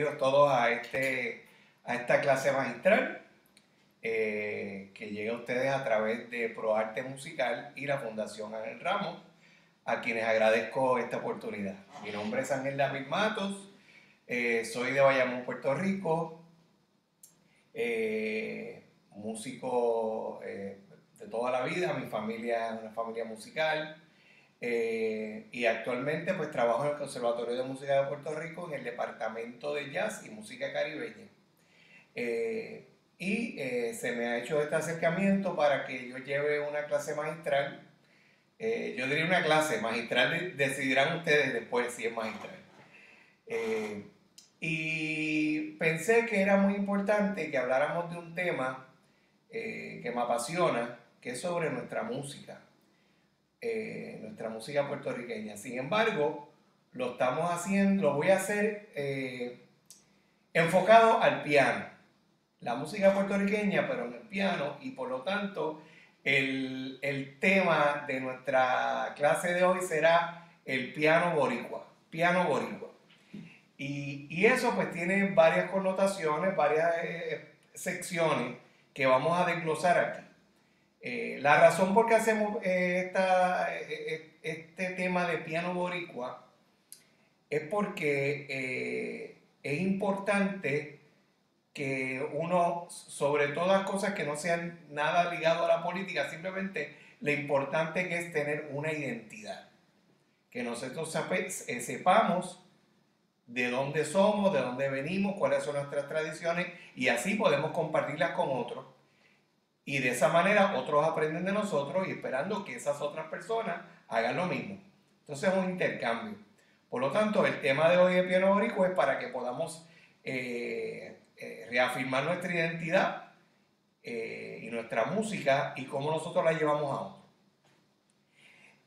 Bienvenidos todos a, este, a esta clase magistral eh, que llega a ustedes a través de ProArte Musical y la Fundación Ángel Ramos, a quienes agradezco esta oportunidad. Mi nombre es Ángel David Matos, eh, soy de Bayamón, Puerto Rico, eh, músico de toda la vida, mi familia es una familia musical. Eh, y actualmente pues trabajo en el Conservatorio de Música de Puerto Rico en el Departamento de Jazz y Música Caribeña. Eh, y eh, se me ha hecho este acercamiento para que yo lleve una clase magistral. yo diría una clase magistral, decidirán ustedes después si es magistral. y pensé que era muy importante que habláramos de un tema que me apasiona, que es sobre nuestra música. Eh, nuestra música puertorriqueña. Sin embargo, lo estamos haciendo, lo voy a hacer eh, enfocado al piano. La música puertorriqueña, pero en el piano, y por lo tanto, el, tema de nuestra clase de hoy será el piano boricua. Piano boricua. Y, y eso pues tiene varias connotaciones, varias eh, secciones que vamos a desglosar aquí. Eh, la razón por qué hacemos eh, eh, este tema de piano boricua es porque es importante que uno, sobre todas cosas que no sean nada ligado a la política, simplemente lo importante que es tener una identidad. Que nosotros sepamos de dónde somos, de dónde venimos, cuáles son nuestras tradiciones y así podemos compartirlas con otros y de esa manera otros aprenden de nosotros y esperando que esas otras personas hagan lo mismo. Entonces es un intercambio. Por lo tanto, el tema de hoy de Piano Boricua es para que podamos eh, eh, reafirmar nuestra identidad eh, y nuestra música y cómo nosotros la llevamos a otro.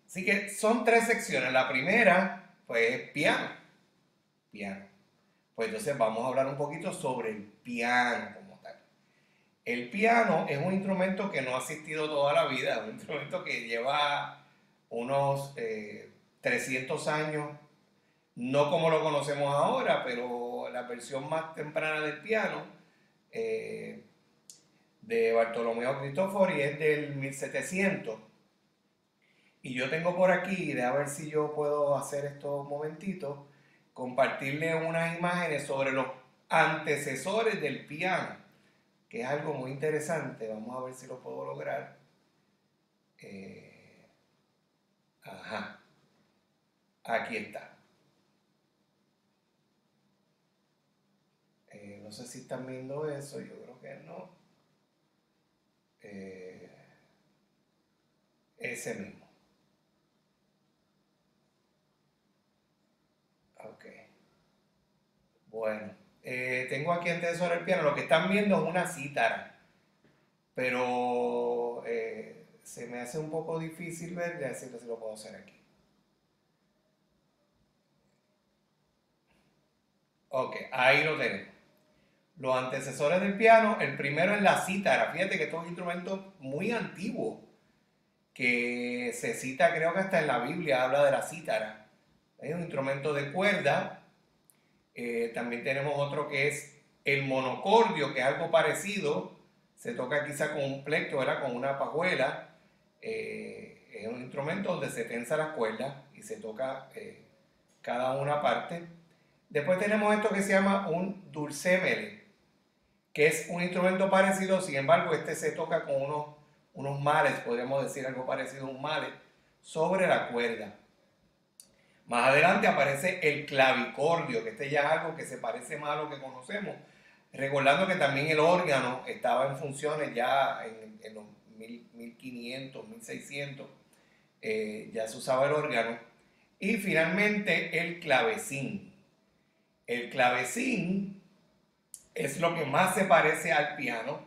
Así que son tres secciones. La primera, pues, es piano. Piano. Pues entonces vamos a hablar un poquito sobre el piano el piano es un instrumento que no ha existido toda la vida, un instrumento que lleva unos 300 eh, años, no como lo conocemos ahora, pero la versión más temprana del piano eh, de Bartolomeo Cristofori es del 1700. Y yo tengo por aquí, de a ver si yo puedo hacer estos momentitos, compartirle unas imágenes sobre los antecesores del piano que es algo muy interesante. Vamos a ver si lo puedo lograr. Eh, ajá. Aquí está. Eh, no sé si están viendo eso, yo creo que no. Eh, ese mismo. Ok. Bueno. Eh, tengo aquí antes sobre el piano, lo que están viendo es una cítara, pero eh, se me hace un poco difícil ver, ya si lo puedo hacer aquí. Ok, ahí lo tenemos. Los antecesores del piano, el primero es la cítara. Fíjate que esto es un instrumento muy antiguo, que se cita creo que hasta en la Biblia habla de la cítara. Es un instrumento de cuerda eh, también tenemos otro que es el monocordio, que es algo parecido. Se toca quizá con un plecto, ¿verdad? Con una pajuela. Eh, es un instrumento donde se tensa las cuerdas y se toca eh, cada una parte. Después tenemos esto que se llama un dulcémele, que es un instrumento parecido, sin embargo, este se toca con unos, unos males, podríamos decir algo parecido a un male, sobre la cuerda. Más adelante aparece el clavicordio, que este ya es algo que se parece más a lo que conocemos. Recordando que también el órgano estaba en funciones ya en, los 1500, 1600, eh, ya se usaba el órgano. Y finalmente el clavecín. El clavecín es lo que más se parece al piano.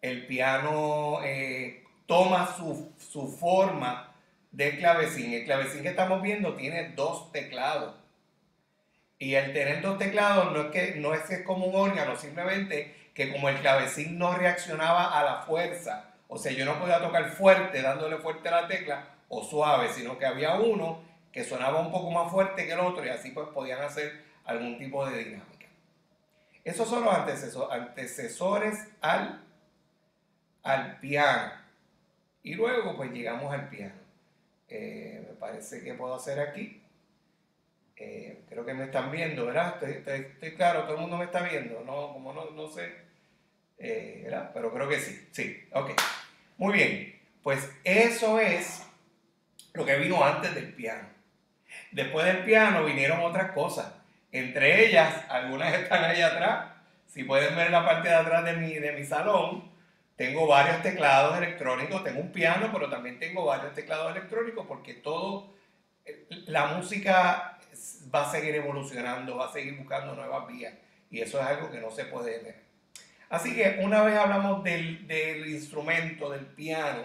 El piano eh, toma su, su forma del clavecín. El clavecín que estamos viendo tiene dos teclados. Y el tener dos teclados no es que no es, que es como un órgano, simplemente que como el clavecín no reaccionaba a la fuerza, o sea, yo no podía tocar fuerte dándole fuerte a la tecla o suave, sino que había uno que sonaba un poco más fuerte que el otro y así pues podían hacer algún tipo de dinámica. Esos son los antecesores al, al piano. Y luego pues llegamos al piano. Eh, me parece que puedo hacer aquí. Eh, creo que me están viendo, ¿verdad? Estoy, claro, todo el mundo me está viendo, ¿no? Como no, no sé, eh, ¿verdad? Pero creo que sí, sí, ok. Muy bien, pues eso es lo que vino antes del piano. Después del piano vinieron otras cosas. Entre ellas, algunas están ahí atrás. Si pueden ver la parte de atrás de mi, de mi salón, tengo varios teclados electrónicos. Tengo un piano, pero también tengo varios teclados electrónicos porque todo, la música va a seguir evolucionando, va a seguir buscando nuevas vías. Y eso es algo que no se puede ver. Así que una vez hablamos del, del instrumento, del piano,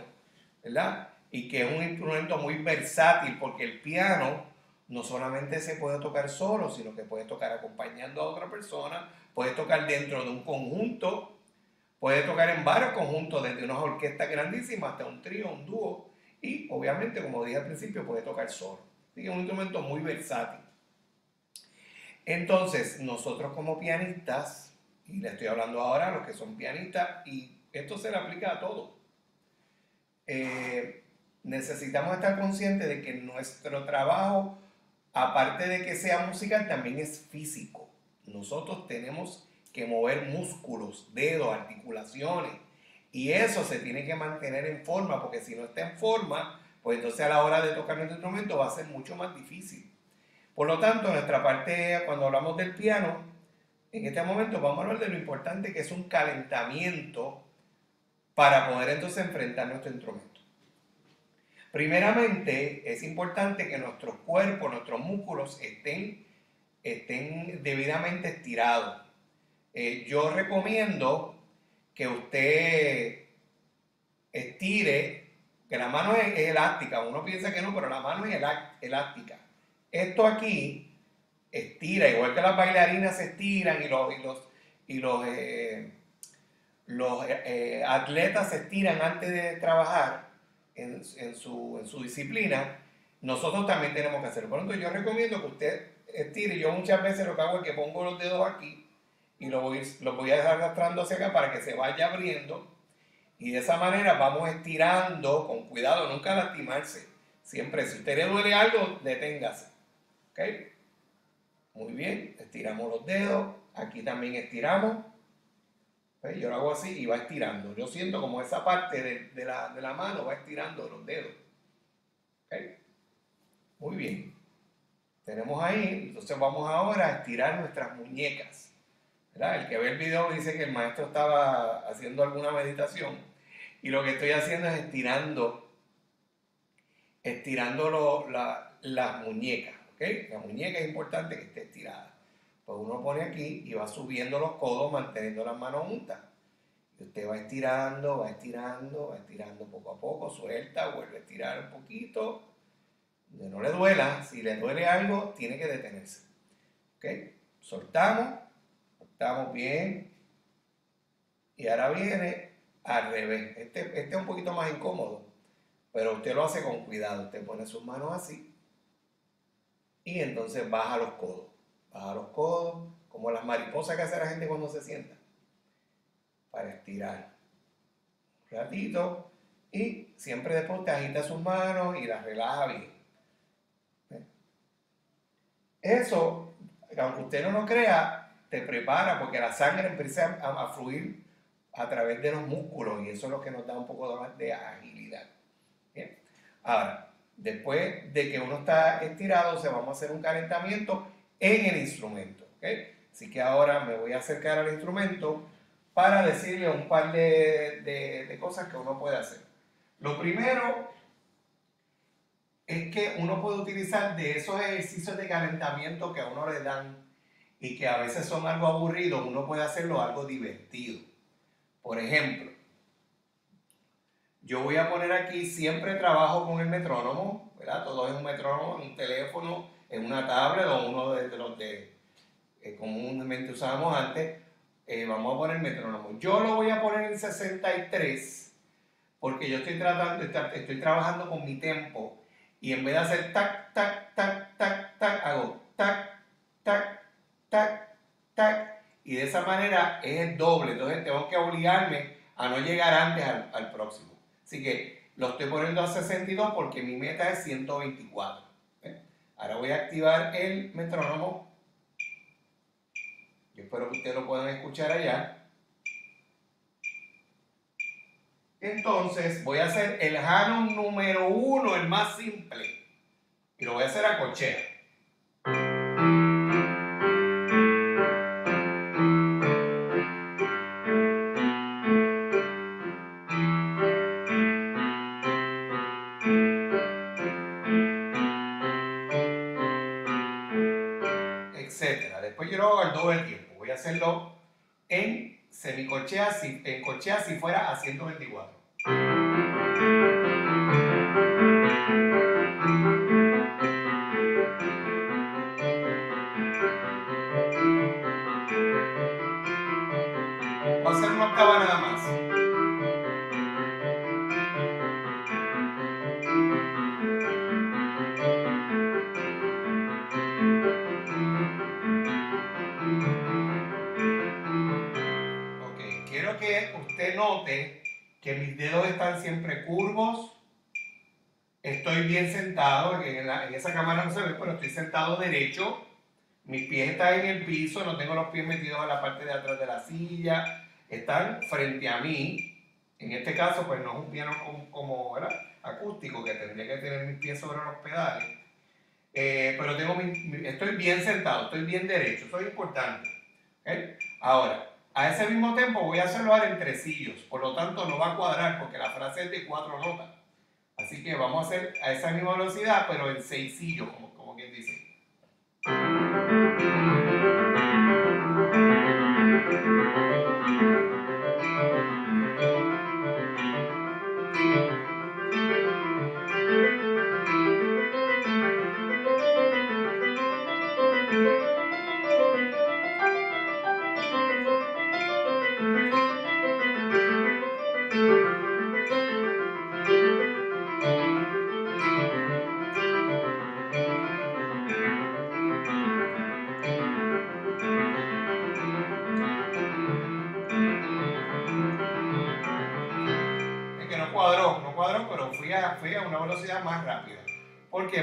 ¿verdad? Y que es un instrumento muy versátil porque el piano no solamente se puede tocar solo, sino que puede tocar acompañando a otra persona, puede tocar dentro de un conjunto, puede tocar en varios conjuntos, desde una orquesta grandísima hasta un trío, un dúo, y obviamente, como dije al principio, puede tocar solo. Así que es un instrumento muy versátil. Entonces, nosotros como pianistas, y le estoy hablando ahora a los que son pianistas, y esto se le aplica a todos, eh, necesitamos estar conscientes de que nuestro trabajo aparte de que sea musical, también es físico. Nosotros tenemos que mover músculos, dedos, articulaciones. Y eso se tiene que mantener en forma, porque si no está en forma, pues entonces a la hora de tocar nuestro instrumento va a ser mucho más difícil. Por lo tanto, nuestra parte, cuando hablamos del piano, en este momento vamos a hablar de lo importante que es un calentamiento para poder entonces enfrentar nuestro instrumento. Primeramente, es importante que nuestros cuerpos, nuestros músculos estén, estén debidamente estirados. Eh, yo recomiendo que usted estire, que la mano es, elástica, uno piensa que no, pero la mano es elástica. Esto aquí estira, igual que las bailarinas se estiran y los, y los, y los, eh, eh, atletas se estiran antes de trabajar en, su, disciplina, nosotros también tenemos que hacerlo. Por lo tanto, yo recomiendo que usted estire. Yo muchas veces lo que hago es que pongo los dedos aquí y lo voy, lo voy a dejar arrastrando hacia acá para que se vaya abriendo. Y de esa manera vamos estirando con cuidado, nunca lastimarse. Siempre, si usted le duele algo, deténgase. ¿Ok? Muy bien, estiramos los dedos. Aquí también estiramos. Yo lo hago así y va estirando. Yo siento como esa parte de, la, mano va estirando los dedos. Muy bien. Tenemos ahí, entonces vamos ahora a estirar nuestras muñecas. El que ve el video dice que el maestro estaba haciendo alguna meditación y lo que estoy haciendo es estirando, estirando las muñecas. La muñeca es importante que esté estirada. Pues uno pone aquí y va subiendo los codos manteniendo las manos juntas. Y usted va estirando, va estirando, va estirando poco a poco, suelta, vuelve a estirar un poquito. No le duela, si le duele algo, tiene que detenerse. ¿Ok? Soltamos, soltamos bien. Y ahora viene al revés. Este, este es un poquito más incómodo, pero usted lo hace con cuidado. Usted pone sus manos así y entonces baja los codos. Baja los codos, como las mariposas que hace la gente cuando se sienta. Para estirar. Un ratito. Y siempre después te agita sus manos y las relaja bien. Eso, aunque usted no lo crea, te prepara porque la sangre empieza a, fluir a través de los músculos y eso es lo que nos da un poco de agilidad. Ahora, después de que uno está estirado, se vamos a hacer un calentamiento en el instrumento. Así que ahora me voy a acercar al instrumento para decirle un par de, cosas que uno puede hacer. Lo primero es que uno puede utilizar de esos ejercicios de calentamiento que a uno le dan y que a veces son algo aburridos, uno puede hacerlo algo divertido. Por ejemplo, yo voy a poner aquí, siempre trabajo con el metrónomo, ¿verdad? Todo es un metrónomo, en un teléfono, en una tablet o uno de, los que comúnmente usábamos antes. Eh, vamos a poner metrónomo. Yo lo voy a poner en 63 porque yo estoy, tratando, estoy trabajando con mi tempo y en vez de hacer tac, tac, tac, tac, tac, hago tac, tac, tac, tac, y de esa manera es el doble, entonces tengo que obligarme a no llegar antes al, próximo. Así que lo estoy poniendo a 62 porque mi meta es 124. Ahora voy a activar el metrónomo. Yo espero que ustedes lo puedan escuchar allá. Entonces voy a hacer el Hanon número uno, el más simple. Y lo voy a hacer a cochea. En corchea si fuera a 124. Sentado, en, en esa cámara no se ve, pero estoy sentado derecho. Mis pies están en el piso, no tengo los pies metidos en la parte de atrás de la silla. Están frente a mí. En este caso, pues no es un piano como, acústico, que tendría que tener mis pies sobre los pedales. Eh, pero tengo estoy bien sentado, estoy bien derecho, eso es importante. Ahora, a ese mismo tiempo voy a hacerlo en tresillos, por lo tanto no va a cuadrar porque la frase es de cuatro notas. Así que vamos a hacer a esa misma velocidad, pero en seisillos, como, como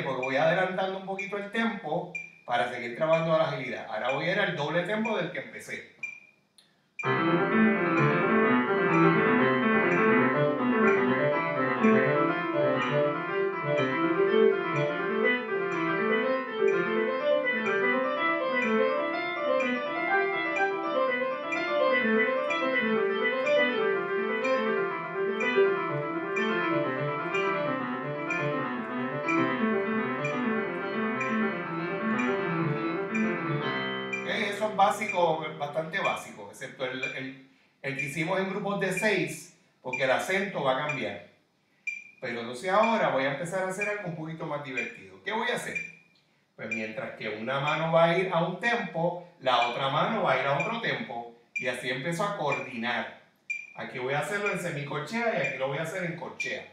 Porque voy adelantando un poquito el tiempo para seguir trabajando la agilidad. Ahora voy a ir al doble tiempo del que empecé. Básico, bastante básico, excepto el, el, que hicimos en grupos de seis, porque el acento va a cambiar. Pero entonces ahora voy a empezar a hacer algo un poquito más divertido. ¿Qué voy a hacer? Pues mientras que una mano va a ir a un tempo, la otra mano va a ir a otro tempo, y así empiezo a coordinar. Aquí voy a hacerlo en semicorchea y aquí lo voy a hacer en corchea.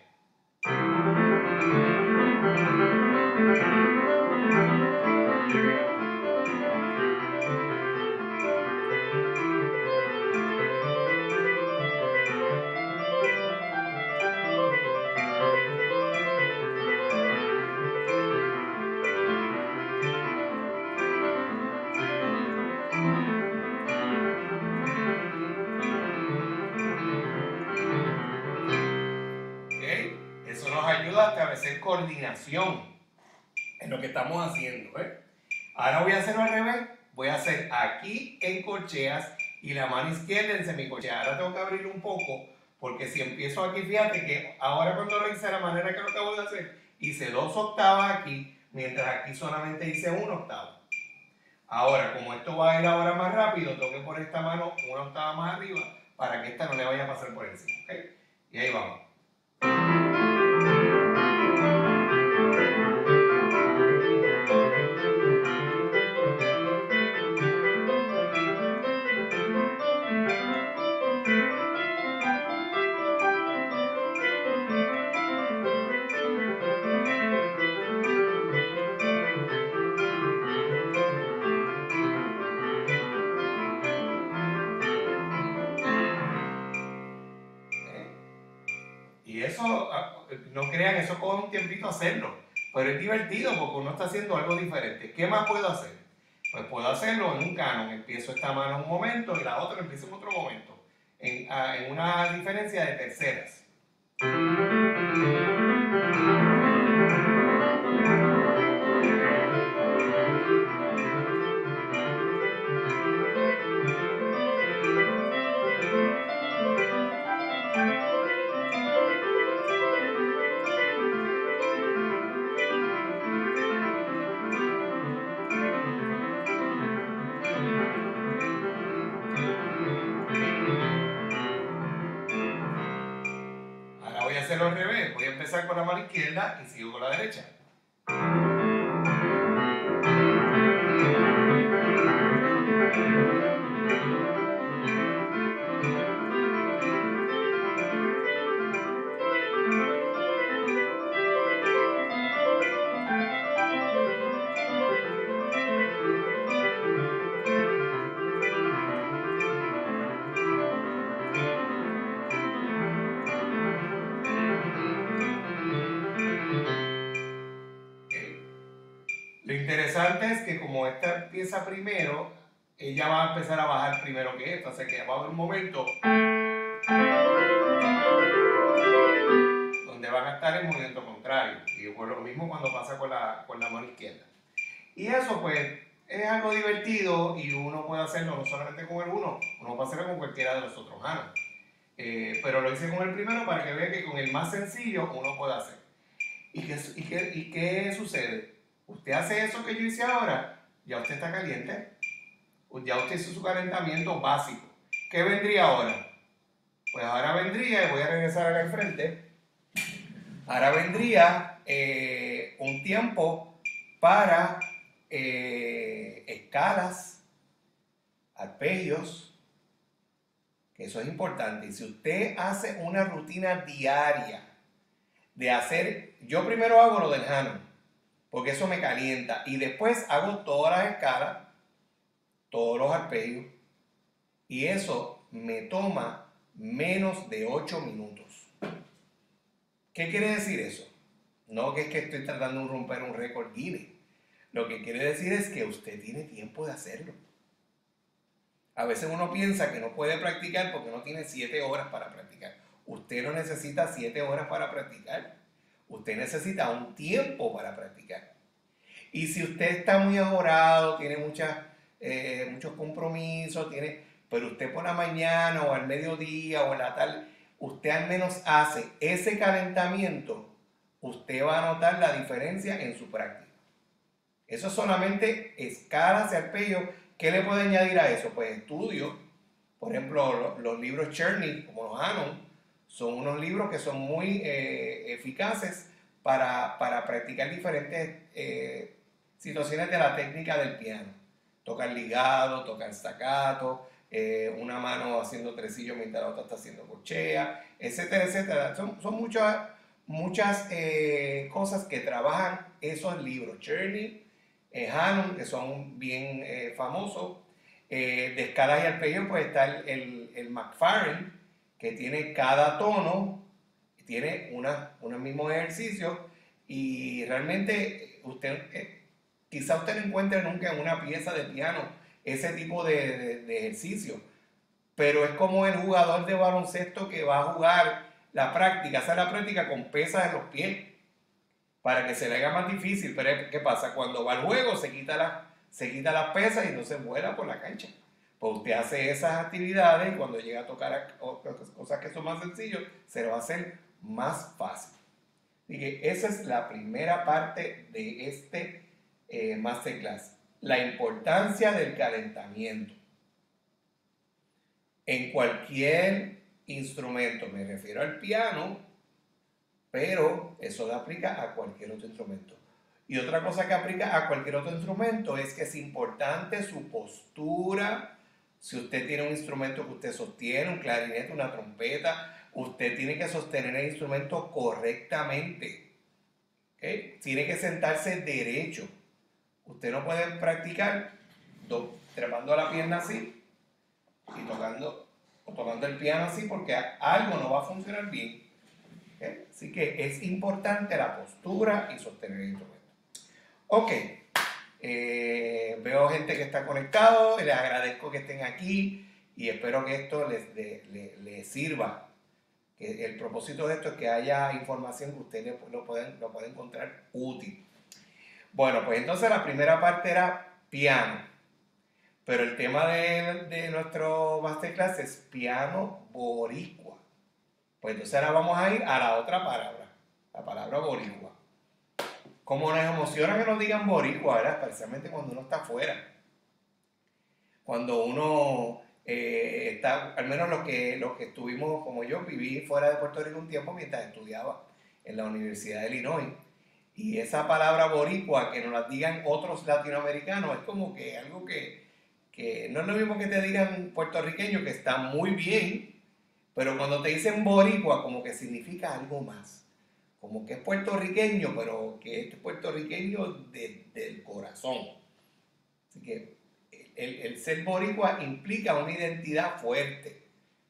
Coordinación en lo que estamos haciendo. ¿eh? Ahora voy a hacerlo al revés. Voy a hacer aquí en corcheas y la mano izquierda en semicorchea. Ahora tengo que abrir un poco porque si empiezo aquí, fíjate que ahora cuando lo hice de la manera que lo acabo de hacer, hice dos octavas aquí, mientras aquí solamente hice una octava. Ahora, como esto va a ir ahora más rápido, tengo que poner esta mano una octava más arriba para que esta no le vaya a pasar por encima. Y ahí vamos. Tiempito hacerlo, pero es divertido porque uno está haciendo algo diferente. ¿Qué más puedo hacer? Pues puedo hacerlo en un canon, empiezo esta mano en un momento y la otra empiezo en otro momento, en, ah, en una diferencia de terceras. Primero, ella va a empezar a bajar primero que esta, o sea que va a haber un momento donde van a estar en movimiento contrario. Y por lo mismo cuando pasa con la, con la mano izquierda. Y eso pues es algo divertido y uno puede hacerlo no solamente con el uno, uno puede hacerlo con cualquiera de los otros manos. Eh, pero lo hice con el primero para que vean que con el más sencillo uno puede hacer. ¿Y qué, y qué, y qué sucede? Usted hace eso que yo hice ahora, ya usted está caliente. Ya usted hizo su calentamiento básico. ¿Qué vendría ahora? Pues ahora vendría, y voy a regresar al frente, ahora vendría eh, un tiempo para eh, escalas, arpegios, que eso es importante. Si usted hace una rutina diaria de hacer, yo primero hago lo del porque eso me calienta. Y después hago todas las escalas, todos los arpegios, y eso me toma menos de 8 minutos. ¿Qué quiere decir eso? No que es que estoy tratando de romper un récord Guinness. Lo que quiere decir es que usted tiene tiempo de hacerlo. A veces uno piensa que no puede practicar porque no tiene 7 horas para practicar. Usted no necesita 7 horas para practicar. Usted necesita un tiempo para practicar. Y si usted está muy ahorrado, tiene muchas, eh, muchos compromisos, tiene, pero usted por la mañana o al mediodía o en la tarde, usted al menos hace ese calentamiento, usted va a notar la diferencia en su práctica. Eso solamente escalas y. ¿Qué le puede añadir a eso? Pues estudio. Por ejemplo, los, libros Cherny, como los Anon, son unos libros que son muy eh, eficaces para, practicar diferentes eh, situaciones de la técnica del piano. Tocar ligado, tocar staccato, eh, una mano haciendo tresillo mientras la otra está haciendo corchea, etcétera, etcétera. Son, muchas, muchas cosas que trabajan esos libros. Journey, Hanon, que son bien famosos. de escalas y arpegios, pues está el, el, el McFarren, que tiene cada tono, tiene una, unos mismos ejercicios y realmente usted, eh, quizá usted no encuentre nunca en una pieza de piano ese tipo de, de, ejercicio, pero es como el jugador de baloncesto que va a jugar la práctica, hacer la práctica con pesas en los pies para que se le haga más difícil. Pero ¿qué pasa? Cuando va al juego se quita, la, se quita las pesas y no se vuela por la cancha. Pues usted hace esas actividades y cuando llega a tocar cosas que son más sencillas, se lo va a hacer más fácil. Así que esa es la primera parte de este eh, masterclass. La importancia del calentamiento. En cualquier instrumento, me refiero al piano, pero eso le aplica a cualquier otro instrumento. Y otra cosa que aplica a cualquier otro instrumento es que es importante su postura, si usted tiene un instrumento que usted sostiene, un clarinete, una trompeta, usted tiene que sostener el instrumento correctamente. Tiene que sentarse derecho. Usted no puede practicar trepando la pierna así y tocando, o tocando el piano así porque algo no va a funcionar bien. Así que es importante la postura y sostener el instrumento. Ok, eh, veo gente que está conectado, les agradezco que estén aquí y espero que esto les, les, sirva. El propósito de esto es que haya información que ustedes lo pueden, lo pueden encontrar útil. Bueno, pues entonces la primera parte era piano. Pero el tema de, de nuestro masterclass es piano boricua. Pues entonces ahora vamos a ir a la otra palabra, la palabra boricua. Como nos emociona que nos digan boricua, ¿verdad? Especialmente cuando uno está afuera. Cuando uno eh, está, al menos los que, los que estuvimos, como yo, viví fuera de Puerto Rico un tiempo mientras estudiaba en la Universidad de Illinois. Y esa palabra boricua, que nos la digan otros latinoamericanos, es como que algo que, que no es lo mismo que te digan puertorriqueño, que está muy bien, pero cuando te dicen boricua, como que significa algo más. Como que es puertorriqueño, pero que es puertorriqueño del corazón. Así que el, el, ser boricua implica una identidad fuerte.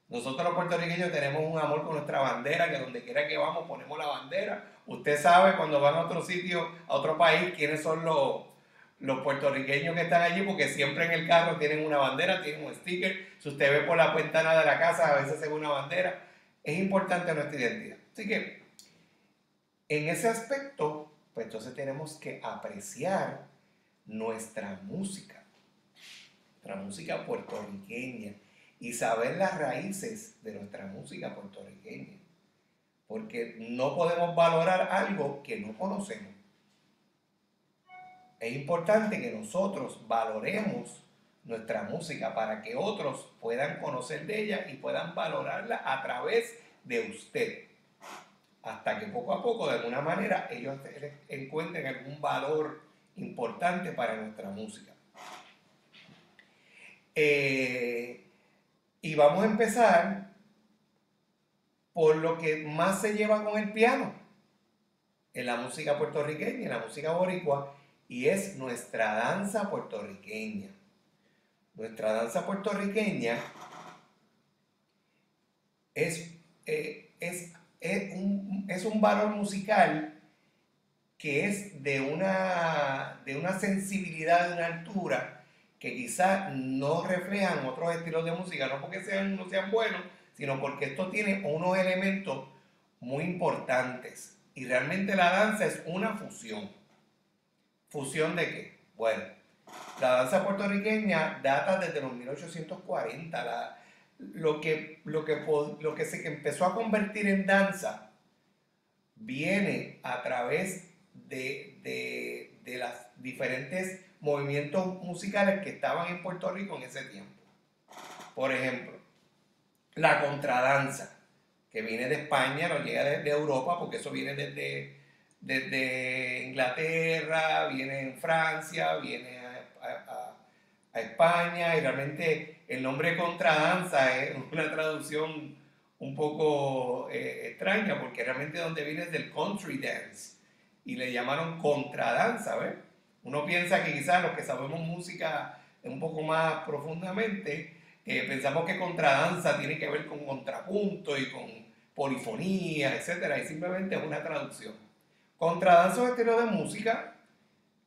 Nosotros los puertorriqueños tenemos un amor con nuestra bandera, que donde quiera que vamos ponemos la bandera. Usted sabe cuando van a otro sitio, a otro país, quiénes son los, los puertorriqueños que están allí, porque siempre en el carro tienen una bandera, tienen un sticker. Si usted ve por la ventana de la casa, a veces se ve una bandera. Es importante nuestra identidad. Así que, en ese aspecto, pues entonces tenemos que apreciar nuestra música, nuestra música puertorriqueña, y saber las raíces de nuestra música puertorriqueña. Porque no podemos valorar algo que no conocemos es importante que nosotros valoremos nuestra música para que otros puedan conocer de ella y puedan valorarla a través de usted. Hasta que poco a poco, de alguna manera, ellos encuentren algún valor importante para nuestra música. Eh, y vamos a empezar por lo que más se lleva con el piano en la música puertorriqueña, en la música boricua, y es nuestra danza puertorriqueña. Nuestra danza puertorriqueña es, eh, es, un, es, un, valor musical que es de una, de una sensibilidad, de una altura que quizás no reflejan otros estilos de música, no porque sean, no sean buenos, sino porque esto tiene unos elementos muy importantes. Y realmente la danza es una fusión. ¿Fusión de qué? Bueno, la danza puertorriqueña data desde los 1840. Lo, que, lo, que, lo que se empezó a convertir en danza viene a través de, de, de los diferentes movimientos musicales que estaban en Puerto Rico en ese tiempo. Por ejemplo, la contradanza, que viene de España, no llega de Europa, porque eso viene desde desde Inglaterra, viene en Francia, viene a, España y realmente el nombre contradanza es una traducción un poco eh, extraña porque realmente donde viene es del country dance y le llamaron contradanza, ¿ves? Uno piensa que quizás los que sabemos música un poco más profundamente, eh, pensamos que contradanza tiene que ver con contrapunto y con polifonía, etc. Y simplemente es una traducción. Contradanza es un estilo de música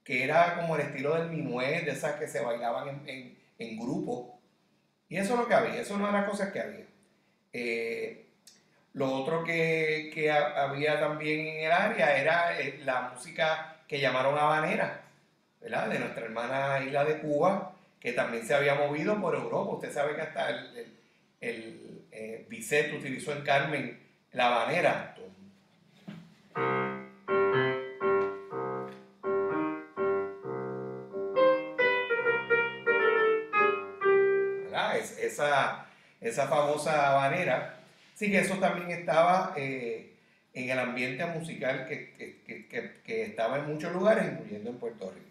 que era como el estilo del minuet, de esas que se bailaban en, grupo. Y eso es lo que había, eso es una de las cosas que había. Eh, lo otro que, había también en el área era eh, la música que llamaron habanera, ¿verdad? De nuestra hermana isla de Cuba, que también se había movido por Europa. Usted sabe que hasta el, el, eh, utilizó en Carmen la habanera. Esa, famosa habanera. Sí que eso también estaba eh, en el ambiente musical que, estaba en muchos lugares, incluyendo en Puerto Rico.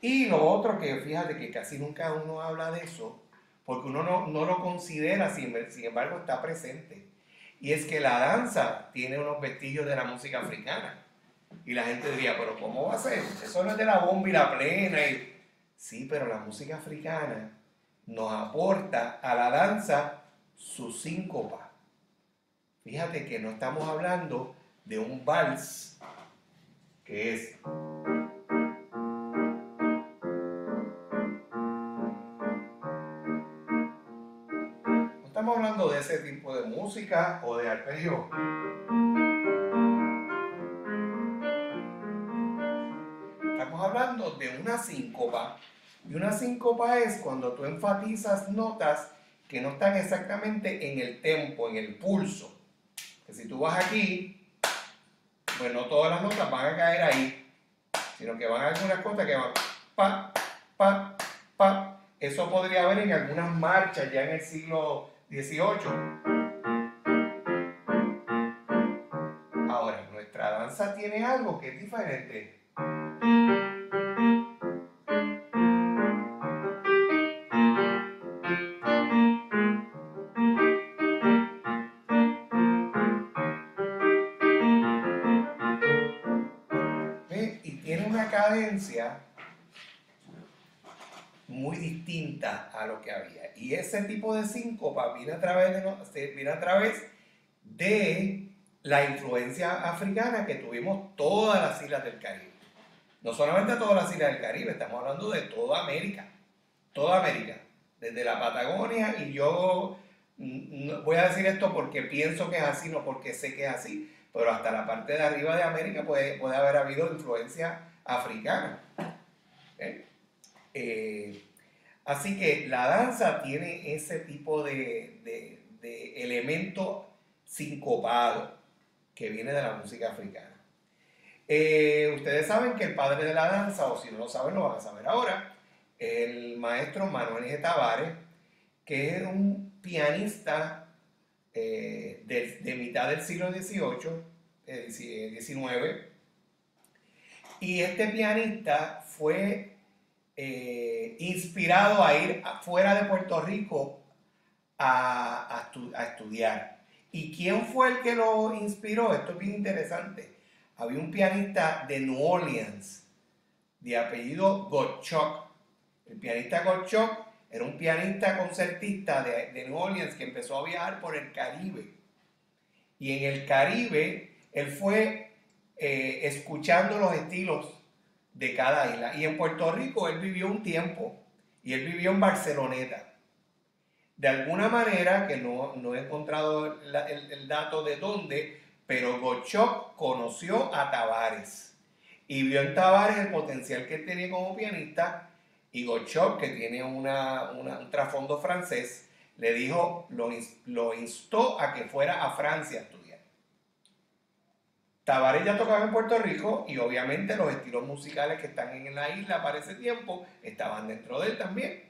Y lo otro que fíjate que casi nunca uno habla de eso, porque uno no, lo considera, sin, sin embargo está presente. Y es que la danza tiene unos vestigios de la música africana. Y la gente diría, pero ¿cómo va a ser? Eso no es de la bomba y la plena. Y... Sí, pero la música africana nos aporta a la danza su síncopa. Fíjate que no estamos hablando de un vals que es no estamos hablando de ese tipo de música o de arpegio estamos hablando de una síncopa y una síncopa es cuando tú enfatizas notas que no están exactamente en el tempo, en el pulso. Que si tú vas aquí, pues no todas las notas van a caer ahí, sino que van a algunas cosas que van pa, pa, pa. Eso podría haber en algunas marchas ya en el siglo XVIII. Ahora, nuestra danza tiene algo que es diferente. Y ese tipo de síncopa viene a través de, viene a través de la influencia africana que tuvimos todas las islas del Caribe. No solamente todas las islas del Caribe, estamos hablando de toda América. Toda América. Desde la Patagonia y yo voy a decir esto porque pienso que es así, no porque sé que es así, pero hasta la parte de arriba de América puede, puede haber habido influencia africana. ¿Eh? Eh, así que la danza tiene ese tipo de, elemento sincopado que viene de la música africana. Eh, ustedes saben que el padre de la danza, o si no lo saben, lo van a saber ahora, el maestro Manuel G. Tavares, que es un pianista de, mitad del siglo XVIII, XIX, y este pianista fue eh, inspirado a ir fuera de Puerto Rico a, estudiar. ¿Y quién fue el que lo inspiró? Esto es bien interesante. Había un pianista de New Orleans de apellido Gottschalk. El pianista Gottschalk era un pianista concertista de, de New Orleans que empezó a viajar por el Caribe. Y en el Caribe él fue eh, escuchando los estilos de cada isla. Y en Puerto Rico él vivió un tiempo y él vivió en Barceloneta. De alguna manera, que no, he encontrado el, dato de dónde, pero Gochok conoció a Tavares y vio en Tavares el potencial que tenía como pianista y Gochok, que tiene una, un trasfondo francés, le dijo, lo, lo instó a que fuera a Francia. Tavares ya tocaba en Puerto Rico y obviamente los estilos musicales que están en la isla para ese tiempo estaban dentro de él también.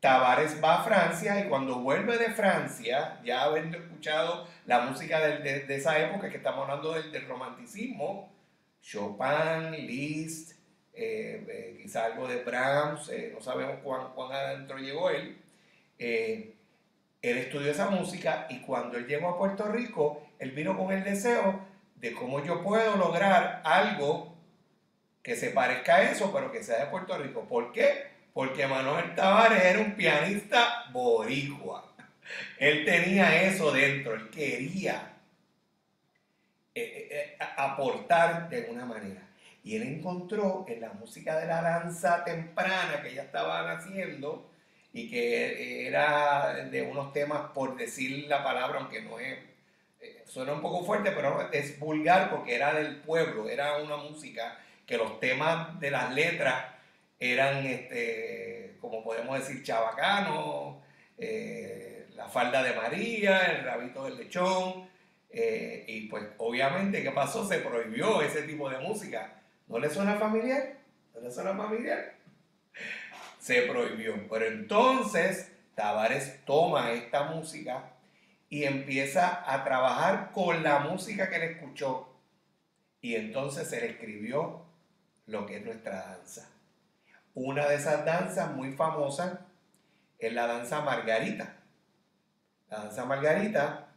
Tavares va a Francia y cuando vuelve de Francia, ya habiendo escuchado la música de, esa época que estamos hablando del, romanticismo, Chopin, Liszt, eh, eh, quizá algo de Brahms, eh, no sabemos cuán, cuán, adentro llegó él. él estudió esa música y cuando él llegó a Puerto Rico, él vino con el deseo de cómo yo puedo lograr algo que se parezca a eso, pero que sea de Puerto Rico. ¿Por qué? Porque Manuel Tavares era un pianista boricua. Él tenía eso dentro, él quería eh, eh, eh, aportar de alguna manera. Y él encontró en la música de la danza temprana que ya estaban haciendo y que era de unos temas, por decir la palabra, aunque no es suena un poco fuerte, pero es vulgar porque era del pueblo, era una música que los temas de las letras eran, este, como podemos decir, chabacano, eh, la falda de María, el rabito del lechón, eh, y pues obviamente, ¿qué pasó? Se prohibió ese tipo de música. ¿No le suena familiar? ¿No le suena familiar? Se prohibió. Pero entonces Tavares toma esta música y empieza a trabajar con la música que él escuchó. Y entonces él escribió lo que es nuestra danza. Una de esas danzas muy famosas es la danza Margarita. La danza Margarita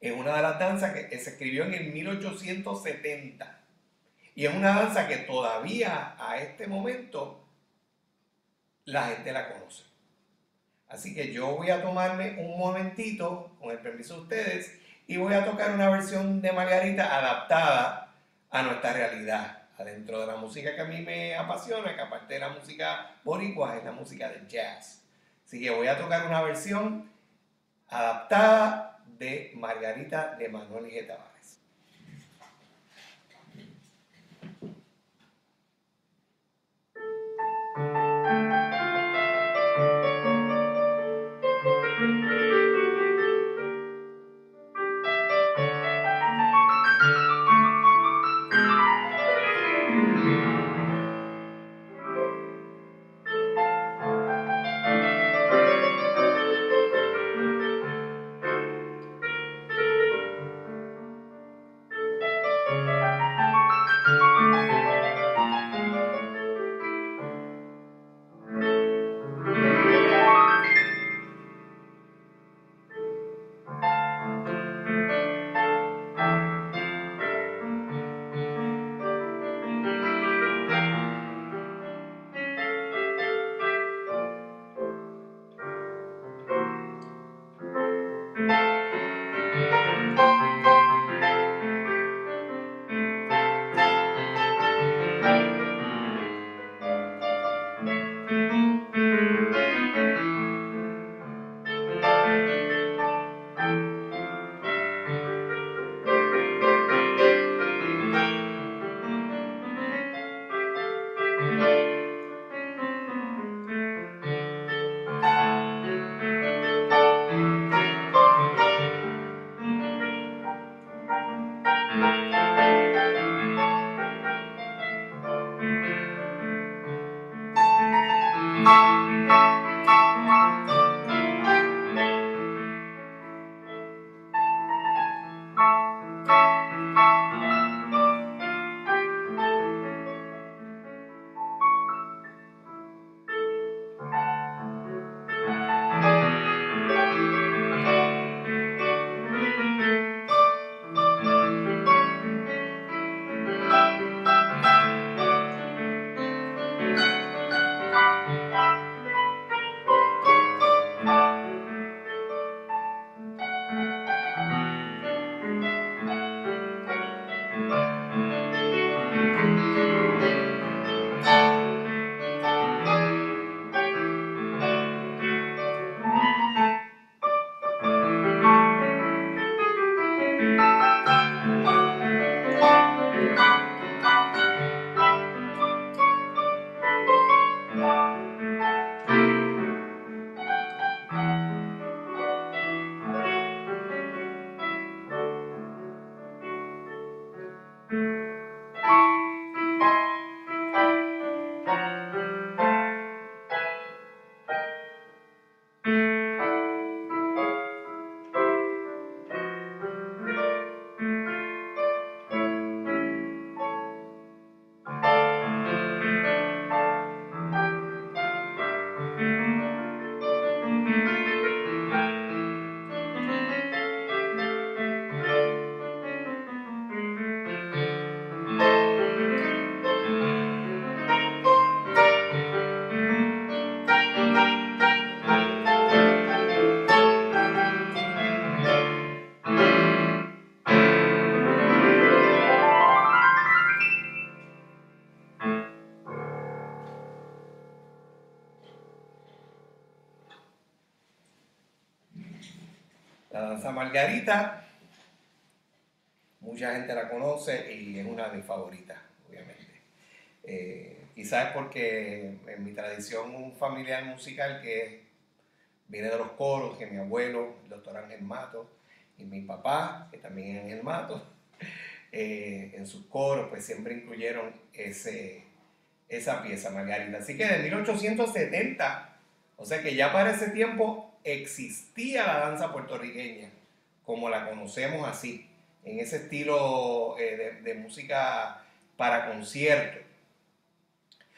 es una de las danzas que se escribió en el 1870. Y es una danza que todavía a este momento la gente la conoce. Así que yo voy a tomarme un momentito, con el permiso de ustedes, y voy a tocar una versión de Margarita adaptada a nuestra realidad, adentro de la música que a mí me apasiona, que aparte de la música boricua es la música del jazz. Así que voy a tocar una versión adaptada de Margarita de Manuel G. Margarita, mucha gente la conoce y es una de mis favoritas, obviamente. Eh, quizás porque en mi tradición familiar musical, que viene de los coros, que mi abuelo, el doctor Ángel Mato, y mi papá, que también es Ángel Mato, eh, en sus coros, pues siempre incluyeron esa pieza, Margarita. Así que de 1870, o sea que ya para ese tiempo existía la danza puertorriqueña como la conocemos así, en ese estilo eh, de, música para concierto.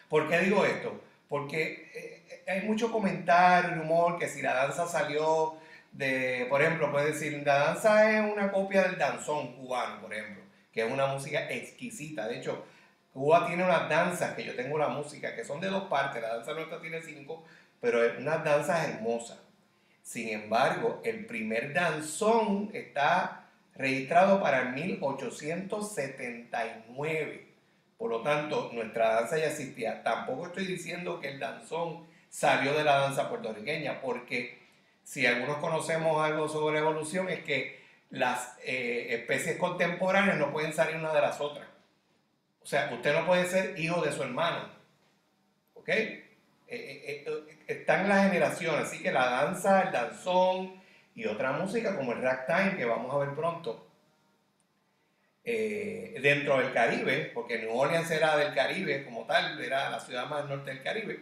¿Por qué digo esto? Porque eh, hay mucho comentario y humor que si la danza salió de, por ejemplo, puede decir, la danza es una copia del danzón cubano, por ejemplo, que es una música exquisita. De hecho, Cuba tiene unas danzas que yo tengo la música, que son de dos partes, la danza nuestra tiene cinco, pero unas danzas hermosas Sin embargo, el primer danzón está registrado para el 1879. Por lo tanto, nuestra danza ya existía. Tampoco estoy diciendo que el danzón salió de la danza puertorriqueña, porque si algunos conocemos algo sobre evolución es que las eh, especies contemporáneas no pueden salir una de las otras. O sea, usted no puede ser hijo de su hermano. ¿Ok? Eh, eh, están en las generaciones, así que la danza, el danzón y otra música como el ragtime que vamos a ver pronto, dentro del Caribe, porque New Orleans era del Caribe como tal, era la ciudad más norte del Caribe,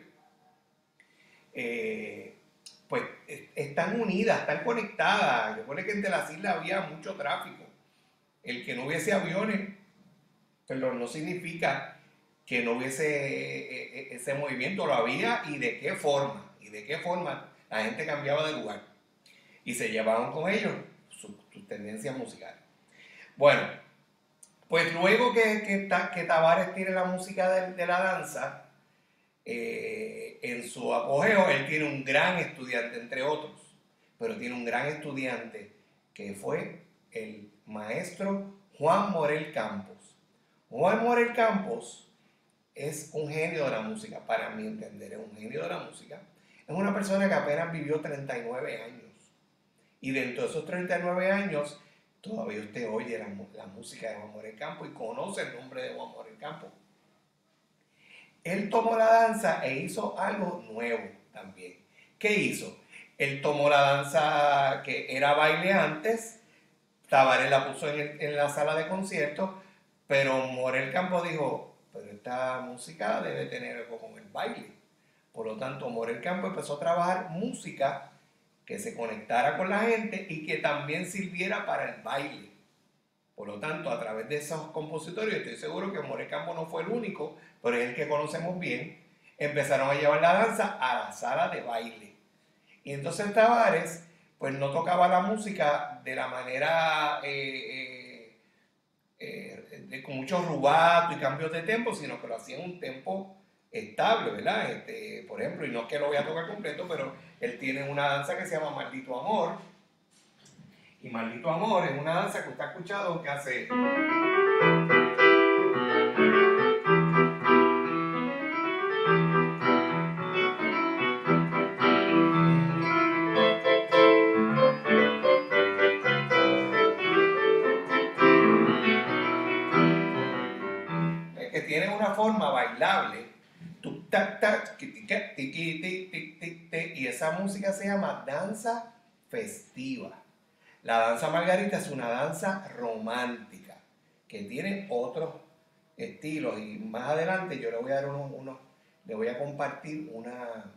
pues están unidas, están conectadas. Recuerden que entre las islas había mucho tráfico. El que no hubiese aviones, pero no significa que no hubiese eh, eh, ese movimiento, lo había y de qué forma, y de qué forma la gente cambiaba de lugar y se llevaban con ellos sus, tendencias musicales. Bueno, pues luego que, que, que Tavares tiene la música de, la danza, eh, en su apogeo, él tiene un gran estudiante, entre otros, pero tiene un gran estudiante que fue el maestro Juan Morel Campos. Juan Morel Campos es un genio de la música, para mi entender, es un genio de la música. Es una persona que apenas vivió 39 años. Y dentro de esos 39 años, todavía usted oye la, música de Juan Morel Campos y conoce el nombre de Juan Morel Campos. Él tomó la danza e hizo algo nuevo también. ¿Qué hizo? Él tomó la danza que era baile antes, Tavares la puso en, la sala de conciertos pero Morel Campo dijo, esta música debe tener algo con el baile. Por lo tanto, Morel Campo empezó a trabajar música que se conectara con la gente y que también sirviera para el baile. Por lo tanto, a través de esos compositores, estoy seguro que Morel Campo no fue el único, pero es el que conocemos bien, empezaron a llevar la danza a la sala de baile. Y entonces Tavares, pues no tocaba la música de la manera eh, eh, eh, con mucho rubato y cambios de tempo, sino que lo hacía en un tempo estable, ¿verdad? Este, por ejemplo, y no es que lo voy a tocar completo, pero él tiene una danza que se llama Maldito Amor. Y Maldito Amor es una danza que usted ha escuchado que hace... y esa música se llama danza festiva. La danza margarita es una danza romántica que tiene otros estilos y más adelante yo le voy a dar uno, le voy a compartir una,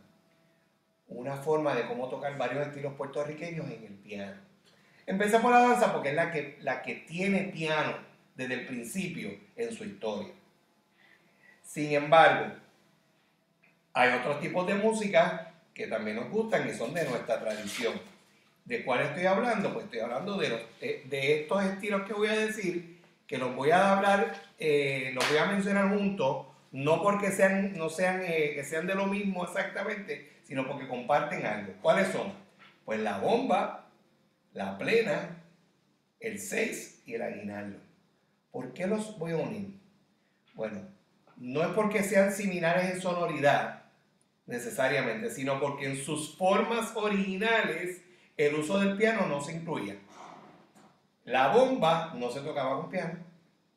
una forma de cómo tocar varios estilos puertorriqueños en el piano. Empecemos la danza porque es la que, la que tiene piano desde el principio en su historia. Sin embargo, hay otros tipos de música que también nos gustan y son de nuestra tradición. ¿De cuál estoy hablando? Pues estoy hablando de, de, estos estilos que voy a decir, que los voy a hablar, eh, los voy a mencionar juntos, no porque sean, no sean, eh, que sean de lo mismo exactamente, sino porque comparten algo. ¿Cuáles son? Pues la bomba, la plena, el 6 y el aguinaldo. ¿Por qué los voy a unir? Bueno, no es porque sean similares en sonoridad necesariamente, sino porque en sus formas originales el uso del piano no se incluía. La bomba no se tocaba con piano,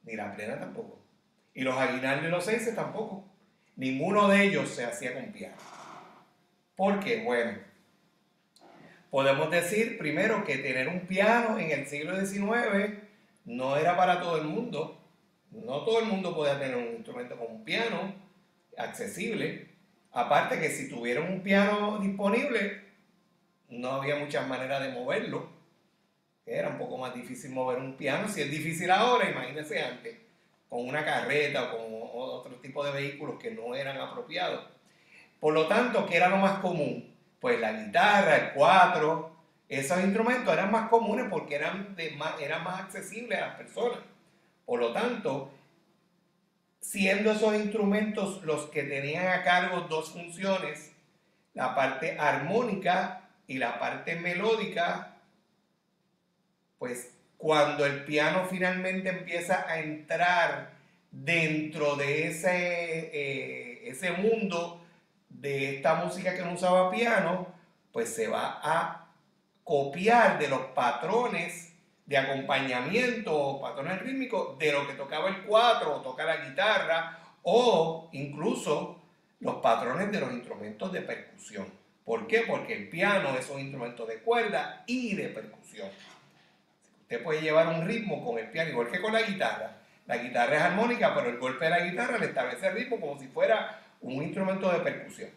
ni la plena tampoco. Y los aguinaldos y los tampoco. Ninguno de ellos se hacía con piano. Porque, bueno, podemos decir primero que tener un piano en el siglo XIX no era para todo el mundo no todo el mundo podía tener un instrumento como un piano accesible. Aparte que si tuvieran un piano disponible, no había muchas maneras de moverlo. Era un poco más difícil mover un piano. Si es difícil ahora, imagínense antes, con una carreta o con otro tipo de vehículos que no eran apropiados. Por lo tanto, ¿qué era lo más común? Pues la guitarra, el cuatro, esos instrumentos eran más comunes porque eran, más, eran más accesibles a las personas. Por lo tanto, siendo esos instrumentos los que tenían a cargo dos funciones, la parte armónica y la parte melódica, pues cuando el piano finalmente empieza a entrar dentro de ese, eh, ese mundo de esta música que no usaba piano, pues se va a copiar de los patrones de acompañamiento o patrones rítmicos de lo que tocaba el cuatro o toca la guitarra o incluso los patrones de los instrumentos de percusión. ¿Por qué? Porque el piano es un instrumento de cuerda y de percusión. Usted puede llevar un ritmo con el piano, igual que con la guitarra. La guitarra es armónica, pero el golpe de la guitarra le establece el ritmo como si fuera un instrumento de percusión.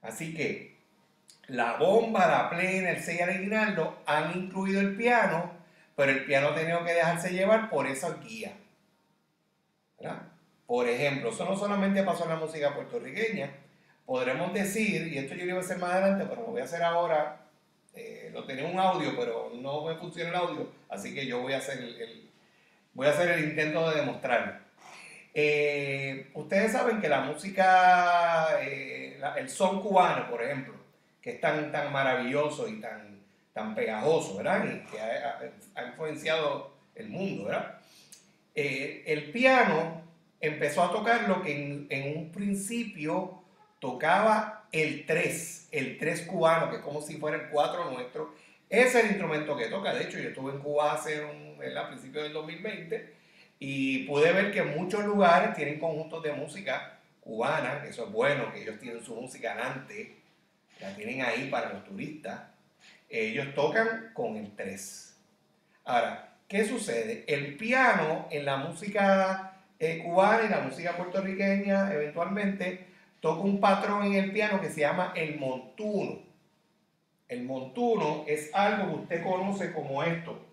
Así que la bomba, la plena, el 6 original han incluido el piano, pero el piano ha tenido que dejarse llevar por esa guía. ¿verdad? Por ejemplo, eso no solamente pasó en la música puertorriqueña, podremos decir, y esto yo lo iba a hacer más adelante, pero lo voy a hacer ahora, eh, lo tenía un audio, pero no me funciona el audio, así que yo voy a hacer el, voy a hacer el intento de demostrarlo. Eh, ustedes saben que la música, eh, el son cubano, por ejemplo, que es tan, tan maravilloso y tan, tan pegajoso, ¿verdad? Y que ha, influenciado el mundo, ¿verdad? el piano empezó a tocar lo que en, un principio tocaba el 3, el 3 cubano, que es como si fuera el 4 nuestro. Es el instrumento que toca. De hecho, yo estuve en Cuba hace un, a principios del 2020 y pude ver que muchos lugares tienen conjuntos de música cubana, eso es bueno, que ellos tienen su música antes, la tienen ahí para los turistas. Ellos tocan con el 3. Ahora, ¿qué sucede? El piano en la música eh, cubana y la música puertorriqueña eventualmente toca un patrón en el piano que se llama el montuno. El montuno es algo que usted conoce como esto.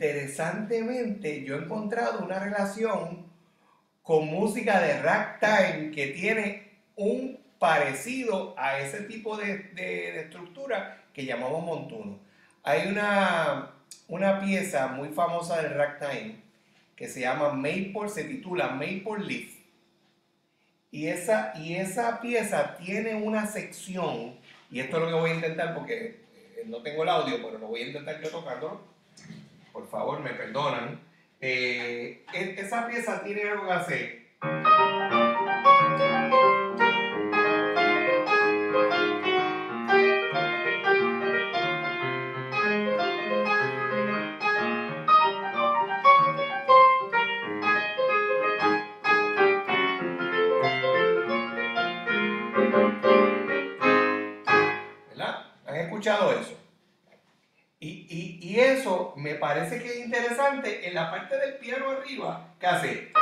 Interesantemente yo he encontrado una relación con música de ragtime que tiene un parecido a ese tipo de, estructura que llamamos montuno. Hay una, una pieza muy famosa del ragtime que se llama Maple, se titula Maple Leaf. Y esa, y esa pieza tiene una sección y esto es lo que voy a intentar porque eh, no tengo el audio, pero lo voy a intentar yo tocándolo. Por favor, me perdonan. Eh, e-, esa pieza tiene algo que hacer. Parece que es interesante en la parte del piano arriba, que hace.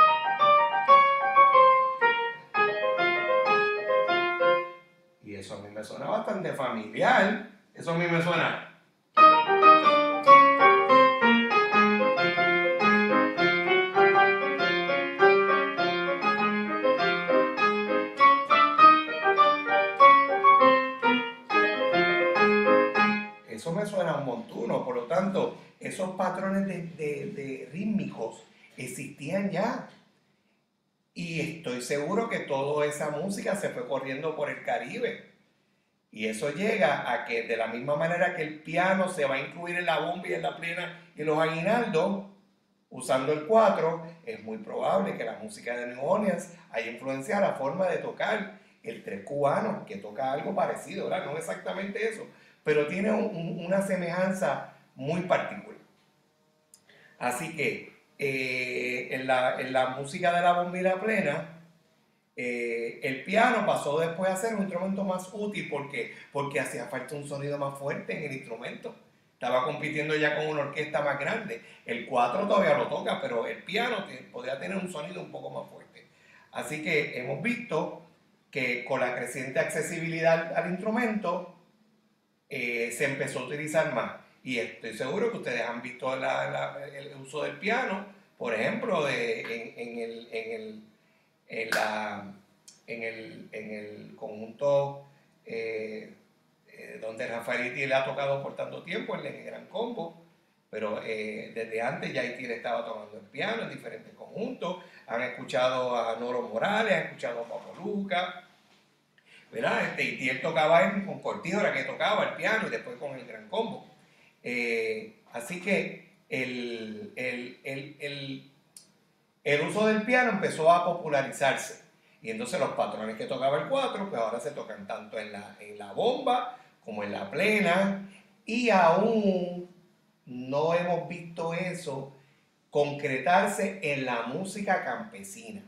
Y eso a mí me suena bastante familiar. Eso a mí me suena. Esos patrones de, rítmicos existían ya. Y estoy seguro que toda esa música se fue corriendo por el Caribe. Y eso llega a que de la misma manera que el piano se va a incluir en la bomba y en la plena y los aguinaldos, usando el 4, es muy probable que la música de New Orleans haya influenciado la forma de tocar el 3 cubano, que toca algo parecido, ¿verdad? No exactamente eso, pero tiene una semejanza muy particular. Así que eh, en, la, música de la bombilla plena, eh, el piano pasó después a ser un instrumento más útil porque, porque hacía falta un sonido más fuerte en el instrumento. Estaba compitiendo ya con una orquesta más grande. El 4 todavía lo toca, pero el piano podía tener un sonido un poco más fuerte. Así que hemos visto que con la creciente accesibilidad al instrumento, eh, se empezó a utilizar más. Y estoy seguro que ustedes han visto el uso del piano por ejemplo, en, el, conjunto eh, eh, donde Rafael le ha tocado por tanto tiempo, en el Gran Combo, pero eh, desde antes ya Itiel estaba tocando el piano en diferentes conjuntos, han escuchado a Noro Morales, han escuchado a Papo Luca, ¿verdad? Este, tocaba con Cortijora que tocaba el piano y después con el Gran Combo. Así que el, el, uso del piano empezó a popularizarse. Y entonces los patrones que tocaba el 4, pues ahora se tocan tanto en la, en la bomba como en la plena. Y aún no hemos visto eso concretarse en la música campesina.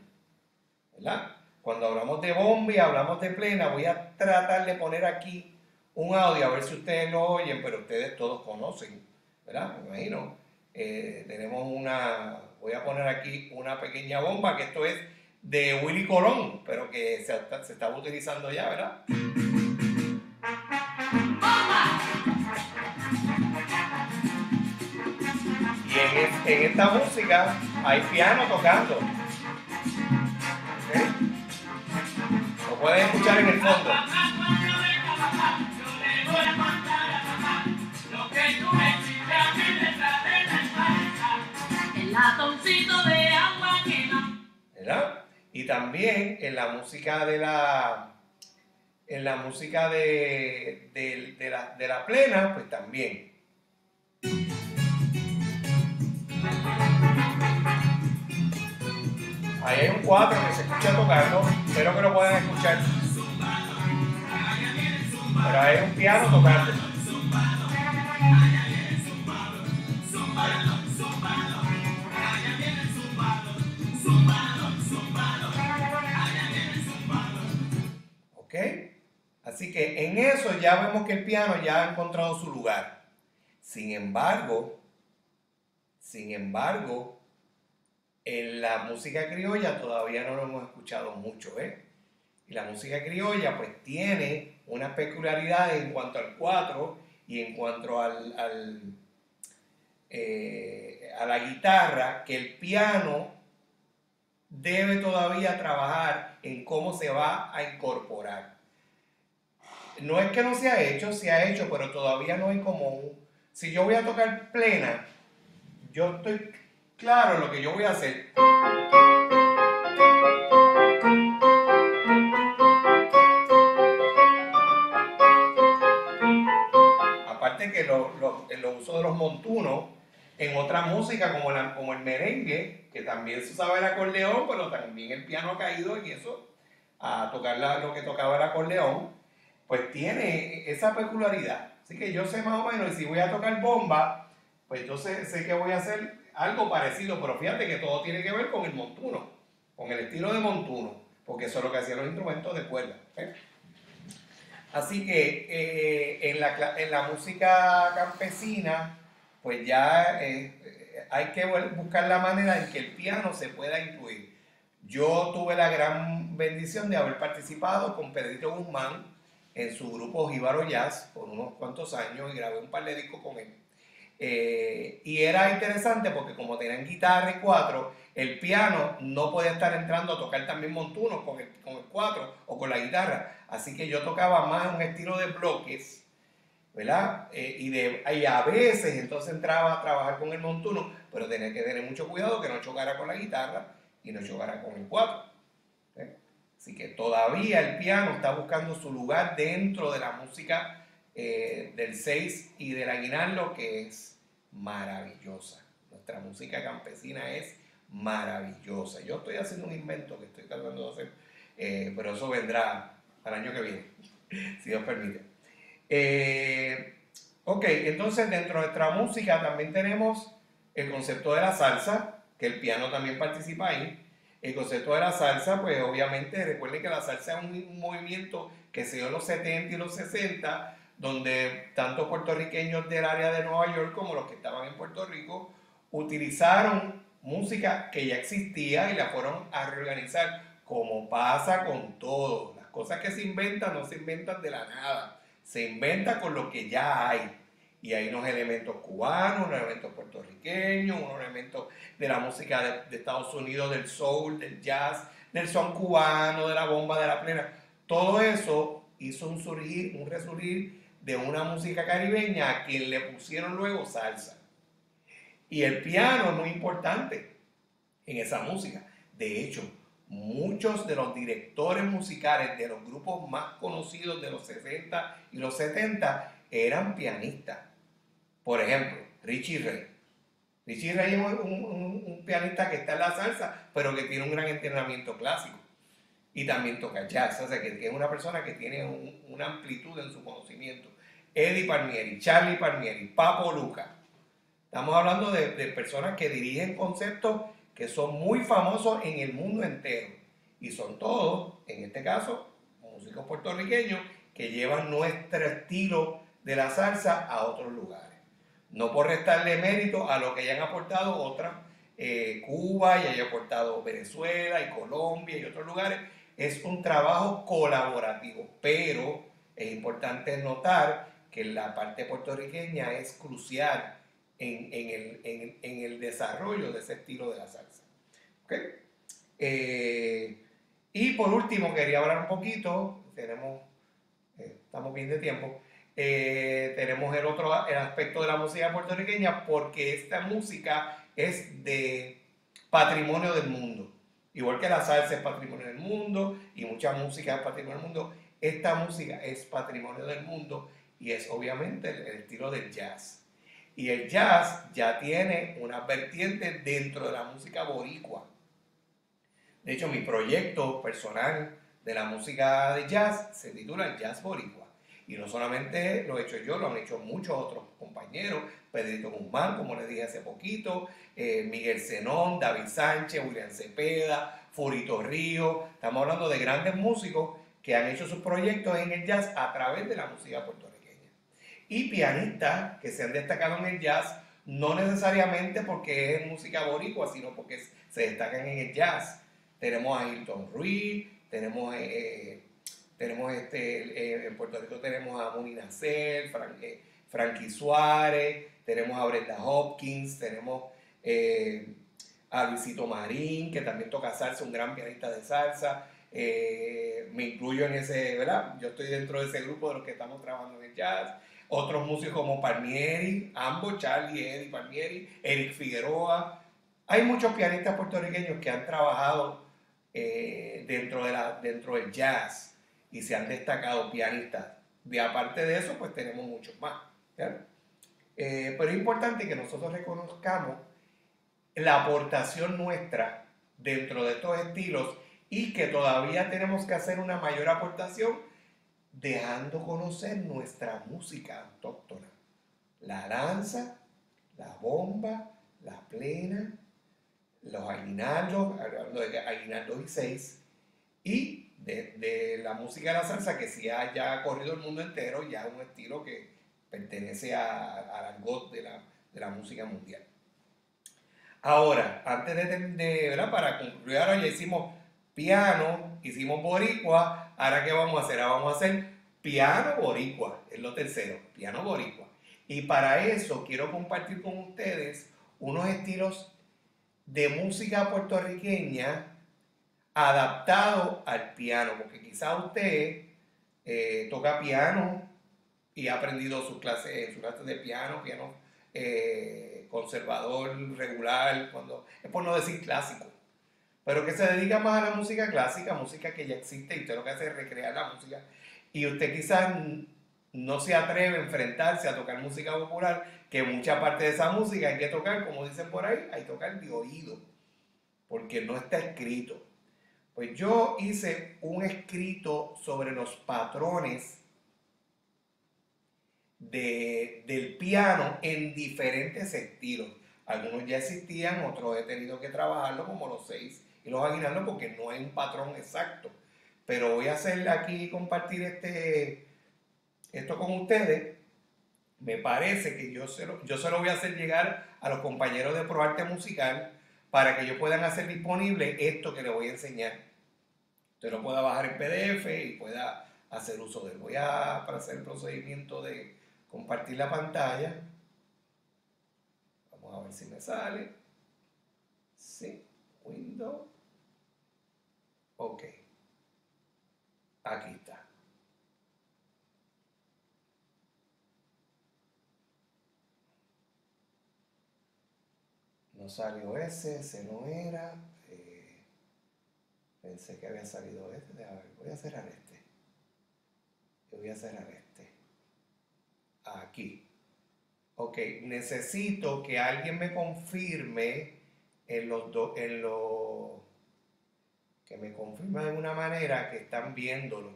¿Verdad? Cuando hablamos de bomba y hablamos de plena, voy a tratar de poner aquí un audio a ver si ustedes lo oyen, pero ustedes todos conocen, ¿verdad? Me imagino. Eh, tenemos una, voy a poner aquí una pequeña bomba, que esto es de Willy Colón, pero que se, estaba utilizando ya, ¿verdad? Y en, en esta música hay piano tocando. Lo pueden escuchar en el fondo. ¿Verdad? Y también en la música de la en la música de, de, la, de la plena, pues también. Ahí hay un cuatro que se escucha tocando, espero que lo puedan escuchar. Pero hay un piano tocando. ¿Ok? Así que en eso ya vemos que el piano ya ha encontrado su lugar. Sin embargo, sin embargo, en la música criolla todavía no lo hemos escuchado mucho, ¿eh? Y la música criolla pues tiene una peculiaridad en cuanto al cuatro y en cuanto al, eh, a la guitarra, que el piano debe todavía trabajar en cómo se va a incorporar. No es que no se ha hecho, se ha hecho, pero todavía no hay como. Si yo voy a tocar plena, yo estoy claro en lo que yo voy a hacer. Uso de los montunos, en otra música como, la, como el merengue, que también se usaba el acordeón, pero también el piano ha caído en eso, a tocar lo que tocaba el acordeón, pues tiene esa peculiaridad. Así que yo sé más o menos, y si voy a tocar bomba, pues yo sé, que voy a hacer algo parecido, pero fíjate que todo tiene que ver con el montuno, con el estilo de montuno, porque eso es lo que hacían los instrumentos de cuerda. ¿eh? Así que eh, en, la, en la música campesina, pues ya eh, hay que buscar la manera en que el piano se pueda incluir. Yo tuve la gran bendición de haber participado con Pedrito Guzmán en su grupo Jíbaro Jazz por unos cuantos años y grabé un par de discos con él. Eh, y era interesante porque como tenían guitarra y cuatro, el piano no podía estar entrando a tocar también montunos con el, con el cuatro o con la guitarra. Así que yo tocaba más un estilo de bloques ¿verdad? Eh, y, de, a veces entonces entraba a trabajar con el montuno, pero tenía que tener mucho cuidado que no chocara con la guitarra y no chocara con el cuatro. ¿eh? Así que todavía el piano está buscando su lugar dentro de la música eh, del 6 y del aguinaldo, que es maravillosa. Nuestra música campesina es maravillosa. Yo estoy haciendo un invento que estoy tratando de hacer, pero eso vendrá al año que viene, si Dios permite. Eh, ok, entonces dentro de nuestra música también tenemos el concepto de la salsa, que el piano también participa ahí. El concepto de la salsa, pues obviamente recuerden que la salsa es un, movimiento que se dio en los 70 y los 60, donde tanto puertorriqueños del área de Nueva York como los que estaban en Puerto Rico utilizaron música que ya existía y la fueron a reorganizar, como pasa con todo. Las cosas que se inventan no se inventan de la nada se inventa con lo que ya hay. y hay unos elementos cubanos, unos elementos puertorriqueños, unos elementos de la música de, de, Estados Unidos, del soul, del jazz, del son cubano, de la bomba, de la plena. Todo eso hizo un surgir, un resurgir de una música caribeña a quien le pusieron luego salsa. Y el piano es muy importante en esa música. De hecho, muchos de los directores musicales de los grupos más conocidos de los 60 y los 70 eran pianistas. Por ejemplo, Richie Ray. Richie Ray es un, pianista que está en la salsa, pero que tiene un gran entrenamiento clásico. Y también toca jazz, o sea, que, es una persona que tiene una amplitud en su conocimiento. Eddie Palmieri, Charlie Palmieri, Papo Luca. Estamos hablando de, personas que dirigen conceptos que son muy famosos en el mundo entero. Y son todos, en este caso, músicos puertorriqueños que llevan nuestro estilo de la salsa a otros lugares. No por restarle mérito a lo que hayan aportado otras, eh, Cuba y haya aportado Venezuela y Colombia y otros lugares, es un trabajo colaborativo, pero es importante notar que la parte puertorriqueña es crucial en, el, desarrollo de ese estilo de la salsa. Eh, y por último, quería hablar un poquito, tenemos, eh, estamos bien de tiempo, eh, tenemos el otro el aspecto de la música puertorriqueña porque esta música es de patrimonio del mundo. Igual que la salsa es patrimonio del mundo y mucha música es patrimonio del mundo, esta música es patrimonio del mundo y es obviamente el, estilo del jazz. Y el jazz ya tiene una vertiente dentro de la música boricua. De hecho, mi proyecto personal de la música de jazz se titula Jazz Boricua. Y no solamente lo he hecho yo, lo han hecho muchos otros compañeros, Pedrito Guzmán, como les dije hace poquito, eh, Miguel Zenón, David Sánchez, William Cepeda, Furito Río. Estamos hablando de grandes músicos que han hecho sus proyectos en el jazz a través de la música puertorriqueña. Y pianistas que se han destacado en el jazz, no necesariamente porque es música boricua, sino porque se destacan en el jazz. Tenemos a Hilton Ruiz, tenemos... Eh, tenemos este, eh, en Puerto Rico tenemos a Moni Nacer, eh, Frankie Suárez, tenemos a Brenda Hopkins, tenemos eh, a Luisito Marín, que también toca salsa, un gran pianista de salsa. me incluyo en ese, ¿verdad? Yo estoy dentro de ese grupo de los que estamos trabajando en el jazz. Otros músicos como Palmieri, ambos, Charlie, Eddie Palmieri, Eric Figueroa. Hay muchos pianistas puertorriqueños que han trabajado dentro, de la, dentro del jazz y se han destacado pianistas. De aparte de eso, pues tenemos muchos más. Eh, pero es importante que nosotros reconozcamos la aportación nuestra dentro de estos estilos y que todavía tenemos que hacer una mayor aportación dejando conocer nuestra música autóctona. La danza, la bomba, la plena, los aguinaldos, aguinaldos y seis, y de, la música de la salsa que sí ha ya corrido el mundo entero, ya es un estilo que pertenece al argot de la, de la música mundial. Ahora, antes de, de ¿verdad? para concluir, ahora ya hicimos piano, hicimos boricua, ahora qué vamos a hacer? Ahora vamos a hacer piano boricua, es lo tercero, piano boricua. Y para eso quiero compartir con ustedes unos estilos de música puertorriqueña adaptado al piano, porque quizá usted eh, toca piano y ha aprendido sus clases, sus clases de piano, piano eh, conservador, regular, cuando, es por no decir clásico, pero que se dedica más a la música clásica, música que ya existe y usted lo que hace es recrear la música. Y usted quizás no se atreve a enfrentarse a tocar música popular, que mucha parte de esa música hay que tocar, como dicen por ahí, hay que tocar de oído, porque no está escrito. Pues yo hice un escrito sobre los patrones del piano en diferentes estilos. Algunos ya existían, otros he tenido que trabajarlo como los seis y los aguinaldos porque no hay un patrón exacto. Pero voy a hacer aquí compartir este, esto con ustedes. Me parece que yo se, lo, yo se voy a hacer llegar a los compañeros de ProArte Musical para que ellos puedan hacer disponible esto que les voy a enseñar. Usted lo pueda bajar en PDF y pueda hacer uso de él. Voy a para hacer el procedimiento de compartir la pantalla. Vamos a ver si me sale. Sí, Windows. Ok. Aquí está. No salió ese, ese no era. Eh, pensé que había salido este. A ver, voy a cerrar este. Voy a cerrar este. Aquí. Ok, necesito que alguien me confirme en los dos, en los que me confirme de una manera que están viéndolo.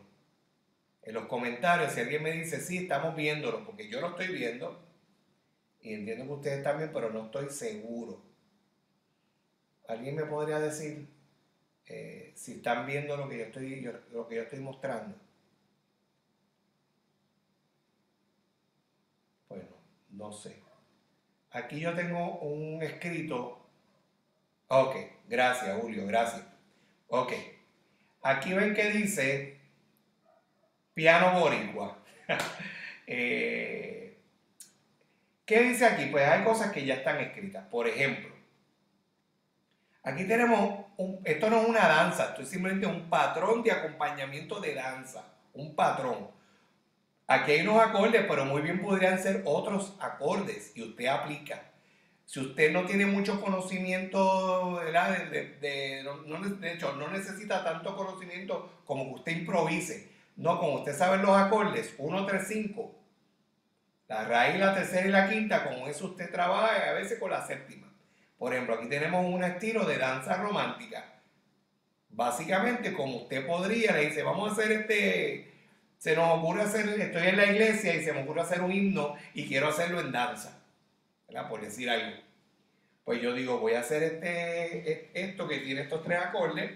En los comentarios, si alguien me dice, sí, estamos viéndolo, porque yo lo estoy viendo, y entiendo que ustedes también, pero no estoy seguro. ¿Alguien me podría decir eh, si están viendo lo que yo estoy, lo que yo estoy mostrando? Bueno, no sé. Aquí yo tengo un escrito. Ok, gracias Julio, gracias. Ok. Aquí ven que dice piano boricua. Eh, ¿Qué dice aquí? Pues hay cosas que ya están escritas. Por ejemplo, Aquí tenemos, un, esto no es una danza, esto es simplemente un patrón de acompañamiento de danza, un patrón. Aquí hay unos acordes, pero muy bien podrían ser otros acordes y usted aplica. Si usted no tiene mucho conocimiento, De, de, hecho, no necesita tanto conocimiento como que usted improvise. No, como usted sabe los acordes, 1, 3, 5, la raíz, la tercera y la quinta, con eso usted trabaja a veces con la séptima. Por ejemplo, aquí tenemos un estilo de danza romántica. Básicamente, como usted podría, le dice, vamos a hacer este, se nos ocurre hacer, estoy en la iglesia y se me ocurre hacer un himno y quiero hacerlo en danza, Por decir algo. Pues yo digo, voy a hacer este, e, esto que tiene estos tres acordes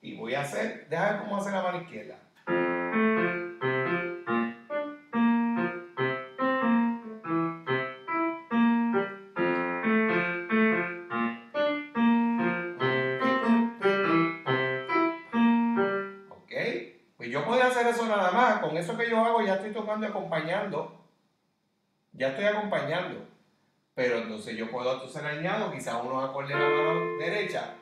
y voy a hacer, déjame cómo hace la mano izquierda. con eso que yo hago ya estoy tocando y acompañando. Ya estoy acompañando. Pero entonces yo puedo entonces añado quizás unos acordes en la mano derecha.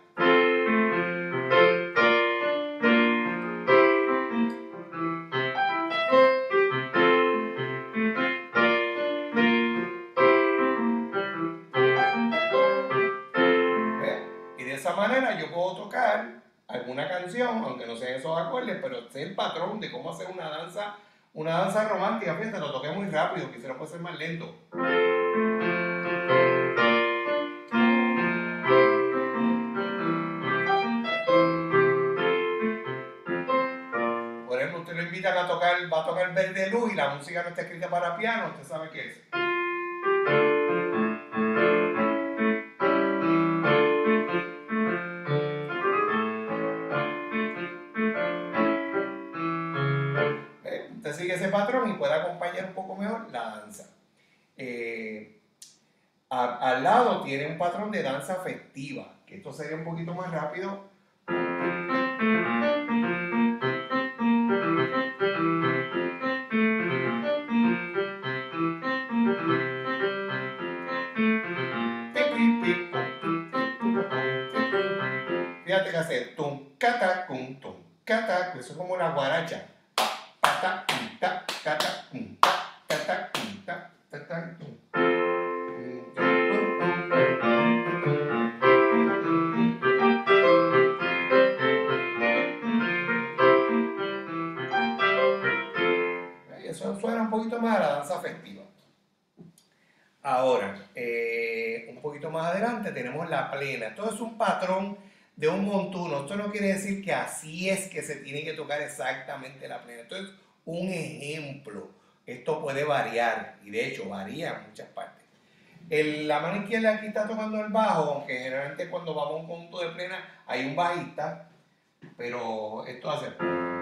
Y de esa manera yo puedo tocar alguna canción, aunque no sean esos acordes, pero sé el patrón de cómo hacer una danza, una danza romántica. Fíjate, lo toqué muy rápido, quisiera puede ser más lento. Tocar, va a tocar Verde Luz y la música no está escrita para piano, usted sabe qué es. ese patrón y puede acompañar un poco mejor la danza. Eh, al lado tiene un patrón de danza festiva, que esto sería un poquito más rápido. Eso es como una guaracha. Eso suena un poquito más a la danza festiva. Ahora, eh, un poquito más adelante tenemos la plena. Esto es un patrón de un montuno. Esto no quiere decir que así es que se tiene que tocar exactamente la plena. Esto es un ejemplo. Esto puede variar y de hecho varía en muchas partes. El, la mano izquierda aquí está tocando el bajo, aunque generalmente cuando vamos a un punto de plena hay un bajista, pero esto hace...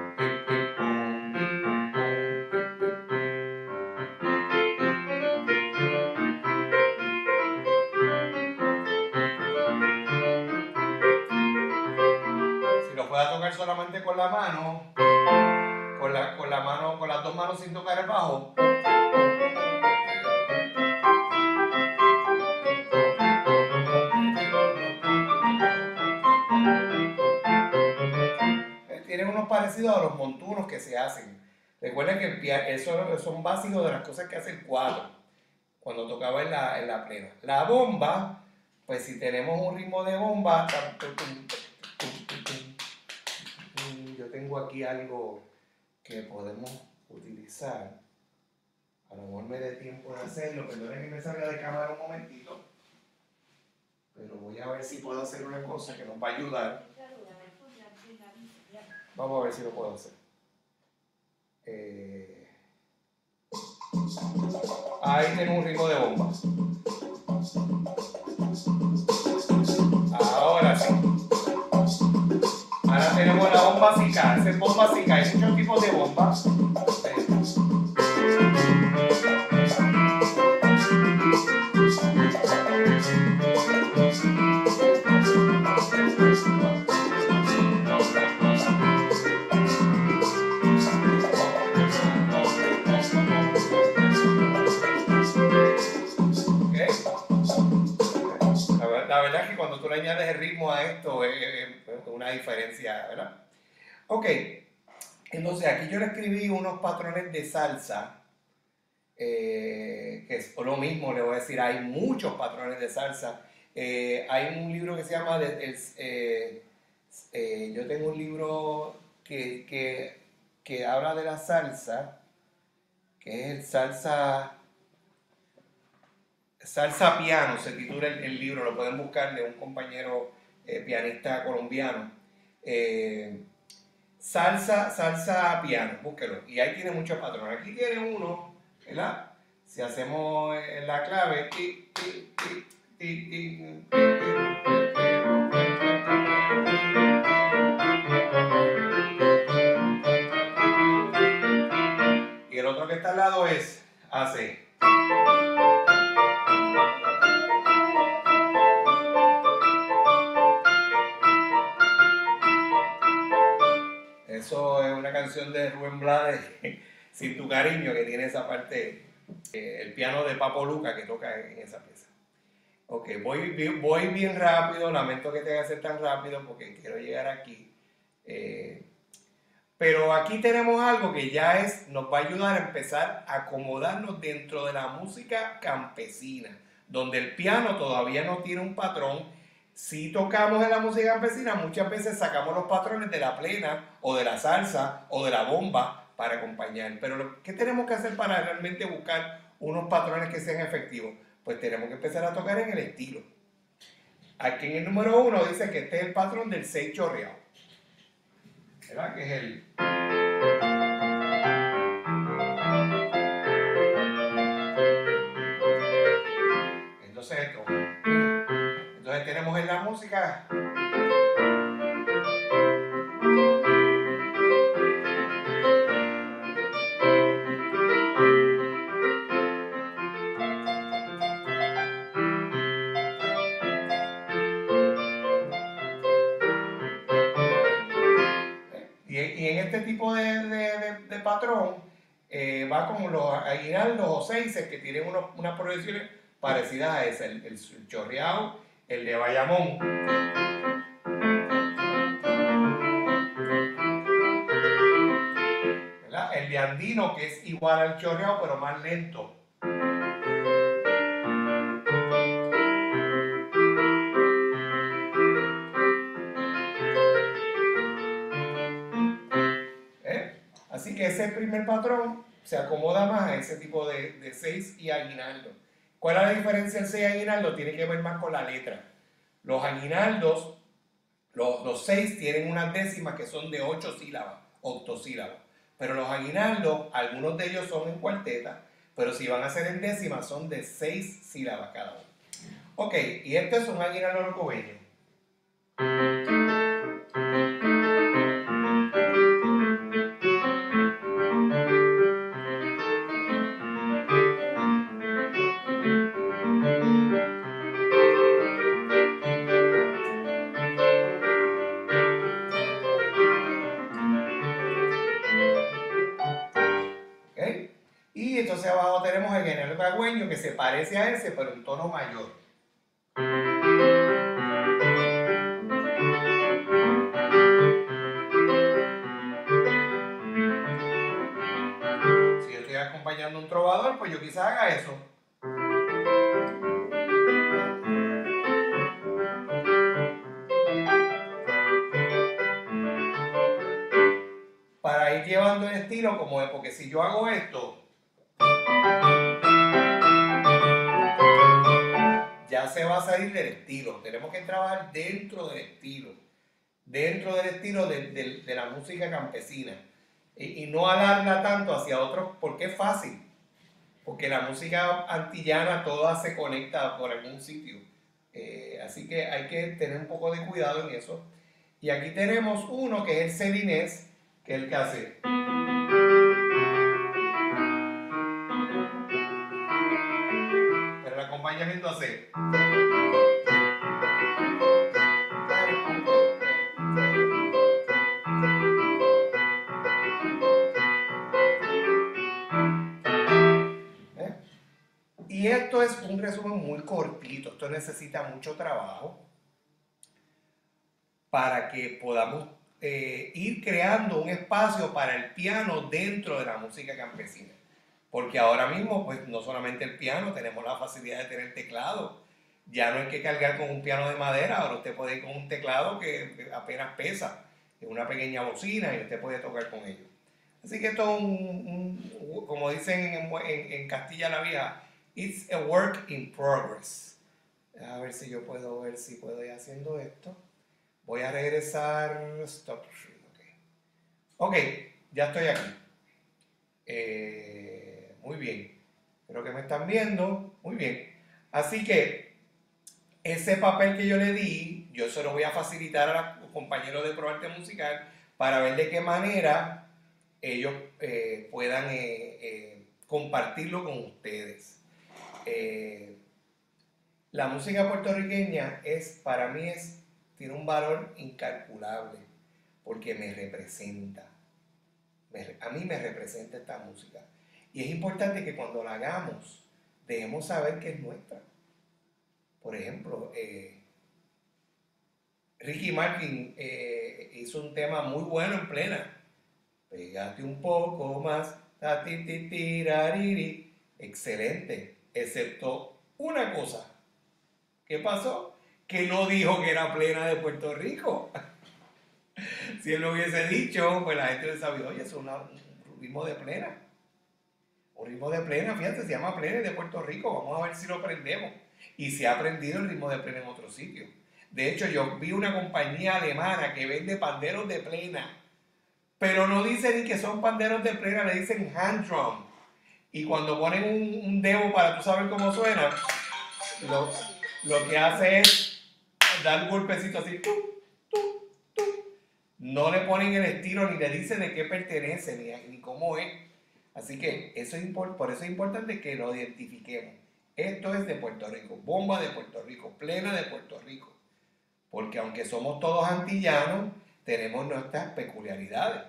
sin tocar el bajo. Tienen unos parecidos a los montunos que se hacen. Recuerden que el piano, eso son básicos de las cosas que hace el cuadro cuando tocaba en la, en la plena. La bomba, pues si tenemos un ritmo de bomba, yo tengo aquí algo que podemos utilizar. A lo mejor me dé tiempo de hacerlo, perdonen que me salga de cámara un momentito. Pero voy a ver si puedo hacer una cosa que nos va a ayudar. Vamos a ver si lo puedo hacer. Eh, ahí tengo un ritmo de bomba. Tenemos la bomba. Esa es bomba fica. Hay muchos tipos de bombas. Diferencia, ¿verdad? Ok, entonces aquí yo le escribí unos patrones de salsa, eh, que es lo mismo, le voy a decir, hay muchos patrones de salsa. Eh, hay un libro que se llama, eh, yo tengo un libro que, que, que habla de la salsa, que es el salsa Salsa Piano se titula el, libro, lo pueden buscar de un compañero pianista colombiano. Eh, salsa, salsa piano, búsquelo. Y ahí tiene muchos patrones. Aquí tiene uno, ¿verdad? Si hacemos eh, la clave, y el otro que está al lado es, hace. Una canción de Rubén Blades, Sin tu cariño, que tiene esa parte, eh, el piano de Papo Luca que toca en esa pieza. Ok, voy, voy bien rápido, lamento que tenga que ser tan rápido porque quiero llegar aquí. Eh, pero aquí tenemos algo que ya es, nos va a ayudar a empezar a acomodarnos dentro de la música campesina, donde el piano todavía no tiene un patrón si tocamos en la música campesina, muchas veces sacamos los patrones de la plena o de la salsa o de la bomba para acompañar. Pero ¿qué tenemos que hacer para realmente buscar unos patrones que sean efectivos? Pues tenemos que empezar a tocar en el estilo. Aquí en el número uno dice que este es el patrón del 6 chorreado. ¿Verdad? Que es el... música. Y, en este tipo de, patrón eh, va como los aguinaldos o seises que tienen unas proyecciones parecidas a ese, el, el chorreado el de Bayamón. El de Andino, que es igual al chorreado, pero más lento. ¿Eh? Así que ese primer patrón se acomoda más a ese tipo de, de seis y aguinaldo. ¿Cuál es la diferencia en 6 aguinaldos? Tiene que ver más con la letra. Los aguinaldos, los, los seis tienen unas décimas que son de ocho sílabas, octosílabas. Pero los aguinaldos, algunos de ellos son en cuarteta, pero si van a ser en décimas son de seis sílabas cada uno. Ok, y esto es un aguinaldo. parece a ese, pero en tono mayor. Si yo estoy acompañando un trovador, pues yo quizás haga eso. Para ir llevando el estilo como es, porque si yo hago esto, se va a salir del estilo. Tenemos que trabajar dentro del estilo, dentro del estilo de, la música campesina y, no alarla tanto hacia otros, porque es fácil. Porque la música antillana toda se conecta por algún sitio. Eh, así que hay que tener un poco de cuidado en eso. Y aquí tenemos uno que es el celinés, que es el que hace. Esto es un resumen muy cortito, esto necesita mucho trabajo para que podamos eh, ir creando un espacio para el piano dentro de la música campesina. Porque ahora mismo, pues no solamente el piano, tenemos la facilidad de tener teclado. Ya no hay que cargar con un piano de madera, ahora usted puede ir con un teclado que apenas pesa, una pequeña bocina y usted puede tocar con ello. Así que esto es un, como dicen en, en, en Castilla la Vieja, It's a work in progress. A ver si yo puedo ver si puedo ir haciendo esto. Voy a regresar. Stop. Ok, ya estoy aquí. Eh, muy bien. Creo que me están viendo. Muy bien. Así que ese papel que yo le di, yo se lo voy a facilitar a los compañeros de ProArte Musical para ver de qué manera ellos eh, puedan eh, compartirlo con ustedes. Eh, la música puertorriqueña es, para mí, es, tiene un valor incalculable porque me representa. a mí me representa esta música. Y es importante que cuando la hagamos, dejemos saber que es nuestra. Por ejemplo, eh, Ricky Martin eh, hizo un tema muy bueno en plena. Pégate un poco más. Excelente excepto una cosa. ¿Qué pasó? Que no dijo que era plena de Puerto Rico. si él lo hubiese dicho, pues la gente le sabía, oye, es un ritmo de plena. Un ritmo de plena, fíjate, se llama plena de Puerto Rico. Vamos a ver si lo aprendemos. Y se ha aprendido el ritmo de plena en otro sitio. De hecho, yo vi una compañía alemana que vende panderos de plena. Pero no dice ni que son panderos de plena, le dicen hand drum y cuando ponen un, un demo para tú saber cómo suena, lo, lo, que hace es dar un golpecito así, no le ponen el estilo ni le dicen de qué pertenece ni, ni cómo es. Así que eso es por eso es importante que lo identifiquemos. Esto es de Puerto Rico, bomba de Puerto Rico, plena de Puerto Rico. Porque aunque somos todos antillanos, tenemos nuestras peculiaridades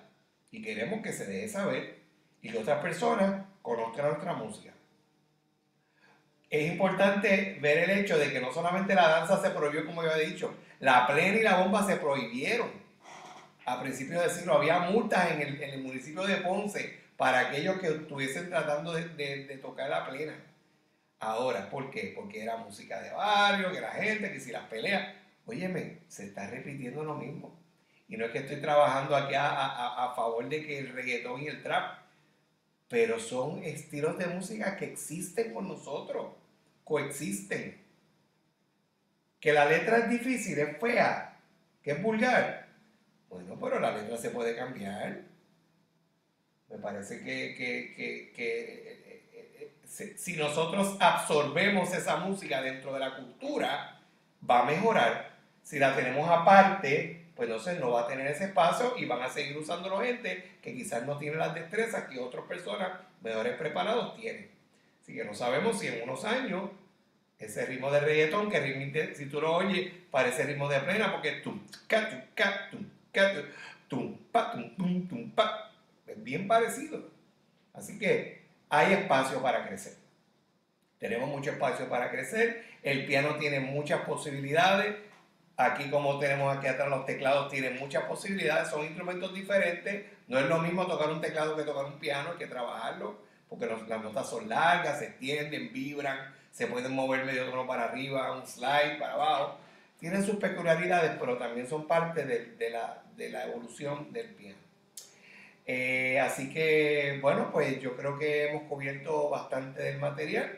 y queremos que se deje saber y que otras personas conozcan nuestra música. Es importante ver el hecho de que no solamente la danza se prohibió, como yo he dicho, la plena y la bomba se prohibieron. A principios del siglo había multas en el, municipio de Ponce para aquellos que estuviesen tratando de, tocar la plena. Ahora, ¿por qué? Porque era música de barrio, que era gente, que si las peleas. Óyeme, se está repitiendo lo mismo. Y no es que estoy trabajando aquí a, a favor de que el reggaetón y el trap pero son estilos de música que existen con nosotros, coexisten. Que la letra es difícil, es fea, que es vulgar. Bueno, pero la letra se puede cambiar. Me parece que, que, que, si nosotros absorbemos esa música dentro de la cultura, va a mejorar. Si la tenemos aparte, pues entonces no va a tener ese espacio y van a seguir usando gente que quizás no tiene las destrezas que otras personas mejores preparados tienen. Así que no sabemos si en unos años ese ritmo de reggaetón, que si tú lo oyes, parece ritmo de plena, porque tum, ca, tum, ca, tum, ca, tum, pa, tum, tum, tum, pa. Es bien parecido. Así que hay espacio para crecer. Tenemos mucho espacio para crecer. El piano tiene muchas posibilidades Aquí como tenemos aquí atrás los teclados tienen muchas posibilidades, son instrumentos diferentes. No es lo mismo tocar un teclado que tocar un piano, hay que trabajarlo porque las notas son largas, se extienden, vibran, se pueden mover medio tono para arriba, un slide para abajo. Tienen sus peculiaridades, pero también son parte de, la, evolución del piano. Eh, así que, bueno, pues yo creo que hemos cubierto bastante del material.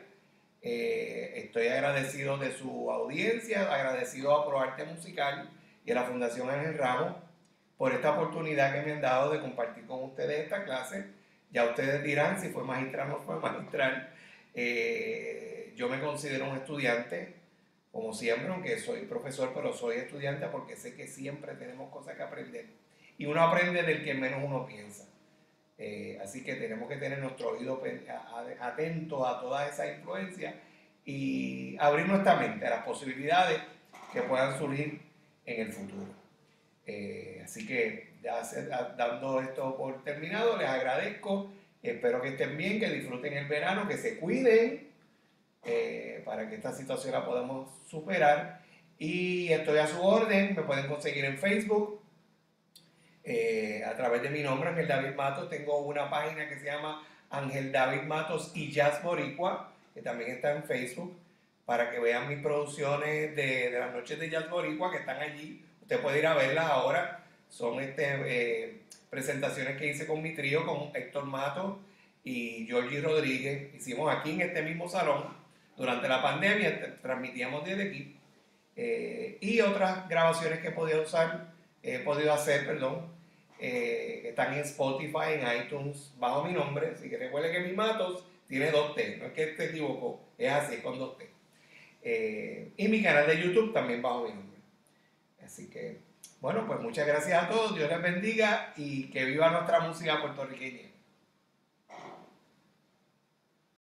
Eh, estoy agradecido de su audiencia, agradecido a ProArte Musical y a la Fundación Ángel Ramos por esta oportunidad que me han dado de compartir con ustedes esta clase. Ya ustedes dirán si fue magistral o no fue magistral. Eh, yo me considero un estudiante, como siempre, aunque soy profesor, pero soy estudiante porque sé que siempre tenemos cosas que aprender. Y uno aprende del que menos uno piensa. Eh, así que tenemos que tener nuestro oído atento a todas esas influencias y abrir nuestra mente a las posibilidades que puedan surgir en el futuro. Eh, así que ya dando esto por terminado, les agradezco, espero que estén bien, que disfruten el verano, que se cuiden eh, para que esta situación la podamos superar. Y estoy a su orden, me pueden conseguir en Facebook, eh, a través de mi nombre, Ángel David Matos. Tengo una página que se llama Ángel David Matos y Jazz Boricua, que también está en Facebook, para que vean mis producciones de, de las noches de Jazz Boricua que están allí. Usted puede ir a verlas ahora. Son este, eh, presentaciones que hice con mi trío, con Héctor Matos y Georgie Rodríguez. Hicimos aquí en este mismo salón. Durante la pandemia transmitíamos desde aquí. Eh, y otras grabaciones que he podido usar, he podido hacer, perdón, eh, están en Spotify, en iTunes, bajo mi nombre. Así que recuerde que mi Matos tiene dos T, no es que te equivocó, es así, con dos T. Eh, y mi canal de YouTube también bajo mi nombre. Así que, bueno, pues muchas gracias a todos, Dios les bendiga y que viva nuestra música puertorriqueña.